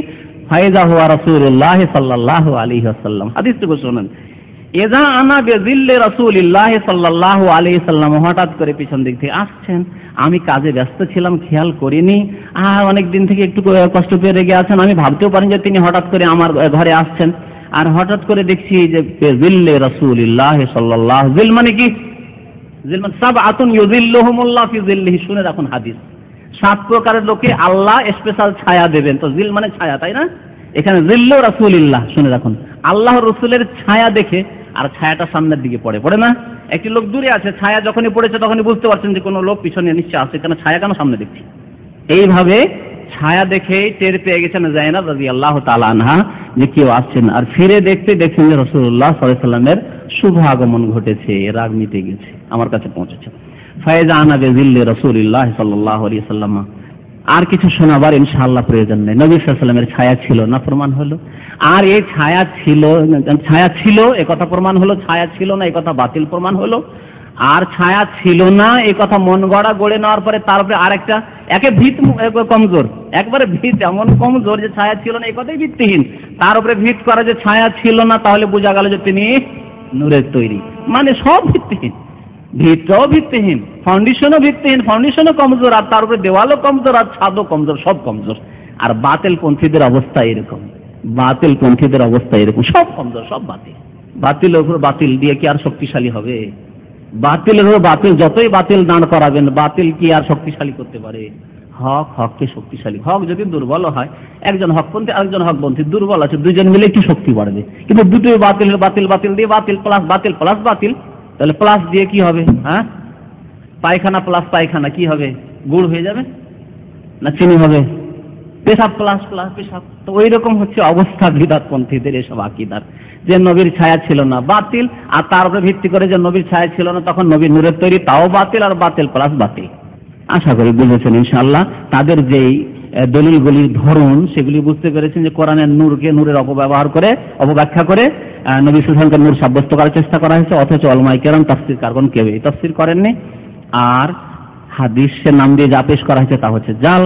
ফায়দা হওয়া রসুল্লাহ সাল্লাহ আলী আসাল্লাম হাদিসটুকু শোনেন। এজা আনা বেজিল্লে রসুল্লাহ সাল্লাহ আলী সাল্লাম হঠাৎ করে পিছন দিক থেকে আসছেন। আমি কাজে ব্যস্ত ছিলাম, খেয়াল করিনি। আর অনেক দিন থেকে একটু কষ্ট পেয়ে রেগে আছেন। আমি ভাবতেও পারি যে তিনি হঠাৎ করে আমার ঘরে আসছেন। আর হঠাৎ করে দেখছি যে জিল্লে রসুল্লাহ সাল্লাহ জিল মানে কি? জিল মানে সব আতুন ইউজিল্লুহুমুল্লাহ ফি জিল্লিহি। শুনে রাখুন হাদিস। সাত প্রকারের লোকে আল্লাহ স্পেশাল ছায়া দেবেন। তো জিল মানে ছায়া, তাই না? এখানে জিল্ল রাসুলিল্লাহ, শুনে রাখুন। আল্লাহ রসুলের ছায়া দেখে আর ছায়াটা সামনের দিকে পড়ে। পড়ে না? একটি লোক দূরে আছে, ছায়া যখনই পড়েছে তখনই বুঝতে পারছেন যে কোনো লোক পিছনে নিশ্চয় আসছে কেন ছায়া কেন সামনে দেখছি? এইভাবে ছায়া দেখেই টের পেয়ে গেছেন জাইনাব রাজি আল্লাহ আনহা যে কেউ আসছেন। আর ফিরে দেখতে দেখছেন যে রসুল্লাহ সাল্লামের শুভ আগমন ঘটেছে, রাগ মিটে গেছে, আমার কাছে পৌঁছেছে। ফায়জা আনা বেজিল্লে রসুল্লাহ সাল্লাহ আলী সাল্লাম আর কিছু শোনাবার ইনশাআল্লাহ প্রয়োজন নেই। নবী সাল্লামের ছায়া ছিল না, প্রমাণ হলো। আর এই ছায়া ছিল ছায়া ছিল, এ কথা প্রমাণ হলো, ছায়া ছিল না, এ কথা বাতিল প্রমাণ হলো। আর ছায়া ছিল না এই কথা মন গড়া গড়ে নেওয়ার পরে তারপরে আরেকটা, একে ভিত কমজোর। একবারে ভিত, এমন কমজোর যে ছায়া ছিল না এই কথাই ভিত্তিহীন। তার উপরে ভিত করা যে ছায়া ছিল না, তাহলে বোঝা গেল যে তিনি নূরের তৈরি। মানে সব ভিত্তিহীন। ভিতটাও ভিত্তিহীন ফাউন্ডেশনও ভিত্তিহীন ফাউন্ডেশনও কমজোর, আর তার উপরে দেওয়ালও কমজোর, আর ছাদও কমজোর, সব কমজোর। আর বাতিল পন্থীদের অবস্থা এরকম। বাতিল পন্থীদের অবস্থা এরকম, সব কমজোর, সব বাতিল। বাতিল উপর বাতিল দিয়ে কি আর শক্তিশালী হবে? বাতিলের উপর বাতিল, যতই বাতিল দাঁড় করাবেন, বাতিল কি আর শক্তিশালী করতে পারে? হক, হককে শক্তিশালী। হক যদি দুর্বল হয়, একজন হকপন্থী আরেকজন হকপন্থী দুর্বল আছে দুজন মিলে কি শক্তি বাড়বে। কিন্তু দুটোই বাতিল বাতিল বাতিল দিয়ে বাতিল প্লাস বাতিল প্লাস বাতিল তাহলে প্লাস দিয়ে কি হবে? হ্যাঁ? পায়খানা প্লাস পায়খানা, কি হবে? গুড় হয়ে যাবে? না চিনি হবে? পেশাব প্লাস প্লাস পেশাব। তো ওই রকম হচ্ছে অবস্থা বিদাতপন্থীদের এসব আকিদার। যে নবীর ছায়া ছিল না, বাতিল। আর তার উপরে ভিত্তি করে যে নবীর ছায়া ছিল না, তখন নবীর নূরের তৈরি, তাও বাতিল আর বাতিল প্লাস বাতিল। আশা করি বুঝেছেন ইনশাআল্লাহ। তাদের যেই দলিলগুলির ধরন, সেগুলি বুঝতে পেরেছেন যে কোরআনের নূরকে নূরের অপব্যবহার করে অপব্যাখ্যা করে নবী সুলতানকে নূর সাব্যস্ত করার চেষ্টা করা হয়েছে, অথচ অলমাই কেরাম তাফসির কারণ কেউ এই তফসির করেননি। আর হাদিসের নাম দিয়ে যা পেশ করা হয়েছে তা হচ্ছে জাল।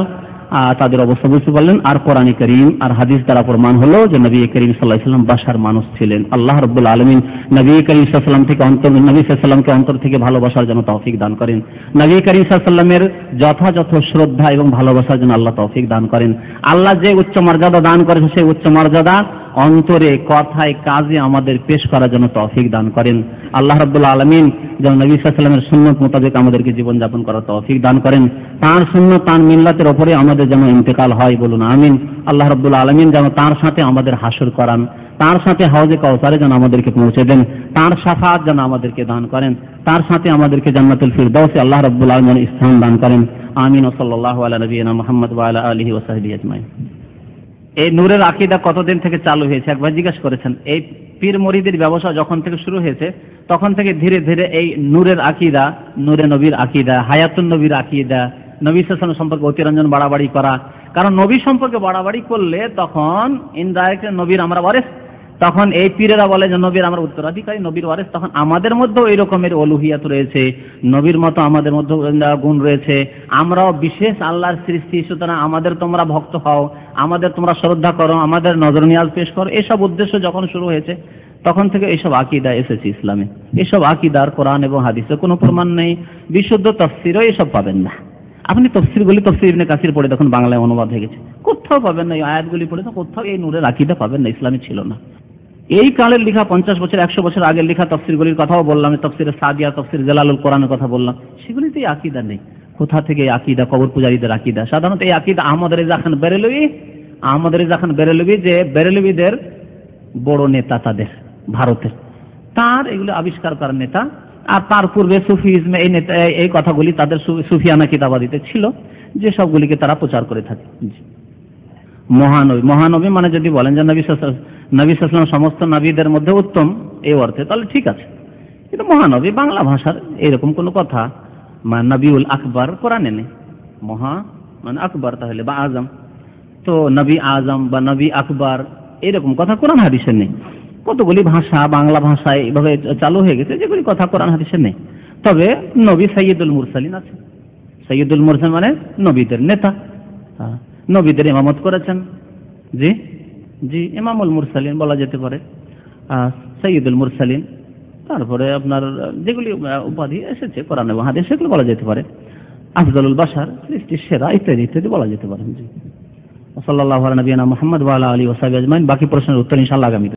তাদের অবস্থা বুঝতে পারলেন। আর কোরআনে করিম আর হাদিস দ্বারা প্রমাণ হলো যে নবী করিম সাল্লাহ বাসার মানুষ ছিলেন। আল্লাহ রব্বুল আলমিন নবী করিম সাল্লাম থেকে অন্তর নবী সাল্লামকে অন্তর থেকে ভালোবাসার জন্য তৌফিক দান করেন। নবী করিম সাল্লামের যথাযথ শ্রদ্ধা এবং ভালোবাসার জন্য আল্লাহ তৌফিক দান করেন। আল্লাহ যে উচ্চ মর্যাদা দান করেছে, সেই উচ্চ মর্যাদা অন্তরে কথায় কাজে আমাদের পেশ করার জন্য তৌফিক দান করেন। আল্লাহ রাব্বুল আলমিন যেন নবী সাল্লামের সুন্নত মোতাবেক আমাদেরকে জীবনযাপন করার তৌফিক দান করেন। তার সুন্নত, তার মিল্লাতের ওপরে আমাদের যেন ইন্তেকাল হয় বলুন, আমিন। আল্লাহ রাব্বুল আলমিন যেন তার সাথে আমাদের হাসর করান। তার সাথে হাউজে কাউসারে যেন আমাদেরকে পৌঁছে দেন। তার সাফাত যেন আমাদেরকে দান করেন। তার সাথে আমাদেরকে জান্নাতুল ফিরদাউসে আল্লাহ রাব্বুল আলমিন স্থান দান করেন। আমিন। ও সাল্লাল্লাহু আলা নবিয়িনা মুহাম্মদ ওয়া আলা আলিহি ওয়া সাহবিহি আজমাইন। এই নূরের আকিদা কতদিন থেকে চালু হয়েছে? একবার জিজ্ঞেস করেছেন। এই পীর মরিদের ব্যবসা যখন থেকে শুরু হয়েছে, তখন থেকে ধীরে ধীরে এই নূরের আকিদা, নূরে নবীর আকিদা, হায়াতুন নবীর আকিদা, নবী শাসন সম্পর্কে অতিরঞ্জন বাড়াবাড়ি করা। কারণ নবী সম্পর্কে বাড়াবাড়ি করলে তখন ইনডাইরেক্ট নবীর আমরা ওয়ারেস তখন এই পীরেরা বলে যে, নবীর আমরা উত্তরাধিকারী, নবীর ওয়ারেস। তখন আমাদের মধ্যেও এই রকমের অলুহিয়াত রয়েছে। নবীর মতো আমাদের মধ্যে গুণ রয়েছে। আমরাও বিশেষ আল্লাহর সৃষ্টি, সুতরাং আমাদের তোমরা ভক্ত হও, আমাদের তোমরা শ্রদ্ধা করো, আমাদের নজর নিয়াজ পেশ করো। এসব উদ্দেশ্য যখন শুরু হয়েছে, তখন থেকে এইসব আকিদা এসেছে ইসলামে। এসব আকিদার কোরআন এবং হাদিসে কোনো প্রমাণ নেই। বিশুদ্ধ তফসিরও এসব পাবেন না। আপনি তফসিরগুলি তফসির ইবনে কাসির পড়ে দেখুন, বাংলায় অনুবাদ হয়ে গেছে। কোথাও পাবেন না, এই আয়াতগুলি পড়ে তো কোথাও এই নূরের আকিদা পাবেন না, ইসলামে ছিল না। এই কালের লেখা পঞ্চাশ বছর, একশো বছর আগের লেখা তফসিরগুলির কথাও বললাম তফসির সাদিয়া, তফসির জালালুল কোরআনের কথা বললাম। সেগুলিতে আকিদা নেই। কোথা থেকে আকিদা? কবর পূজারীদের আকিদা। সাধারণত এই আকিদা আহমদ রেজা খান বেরেলবি, আহমদ রেজা খান বেরেলবি যে বেরেলবিদের বড় নেতা তাদের ভারতের তার এগুলো আবিষ্কার করার নেতা, আর তার পূর্বে সুফিজমে এই নেতা, এই কথাগুলি তাদের সুফিয়ানা কিতাবাদিতে ছিল, যে সবগুলিকে তারা প্রচার করে থাকে। মহানবী। মহানবী মানে যদি বলেন যে নবী নবী সাল্লাম সমস্ত নবীদের মধ্যে উত্তম এই অর্থে তাহলে ঠিক আছে। কিন্তু মহানবী বাংলা ভাষার এরকম কোনো কথা মানে নবীউল আকবর কোরআনে নেই। মহা মানে আকবর তাহলে বা আজম। তো নবী আজম বা নবী আকবর এরকম কথা কোরআন হাদিসে নেই। কতগুলি ভাষা বাংলা ভাষায় এভাবে চালু হয়ে গেছে যেগুলি কথা কোরআন হাদিসে নেই। তবে নবী সৈয়দুল মুরসালিন আছে। সৈয়দুল মুরসাল মানে নবীদের নেতা। হ্যাঁ, নবীদের ইমামত করেছেন। জি? জি, ইমামুল মুরসালিন বলা যেতে পারে। সৈয়দুল মুরসালিন, তারপরে আপনার যেগুলি উপাধি এসেছে, কোরআন এবং হাদিস, সেগুলো বলা যেতে পারে। আফজালুল বাসার সৃষ্টির সেরা ইত্যাদি ইত্যাদি বলা যেতে পারে। জি। সাল্লাল্লাহু আলা নবিয়ানা মুহাম্মদ ওয়া আলা সাহবিহি আজমাইন। বাকি প্রশ্নের উত্তর ইনশাআল্লাহ আগামীতে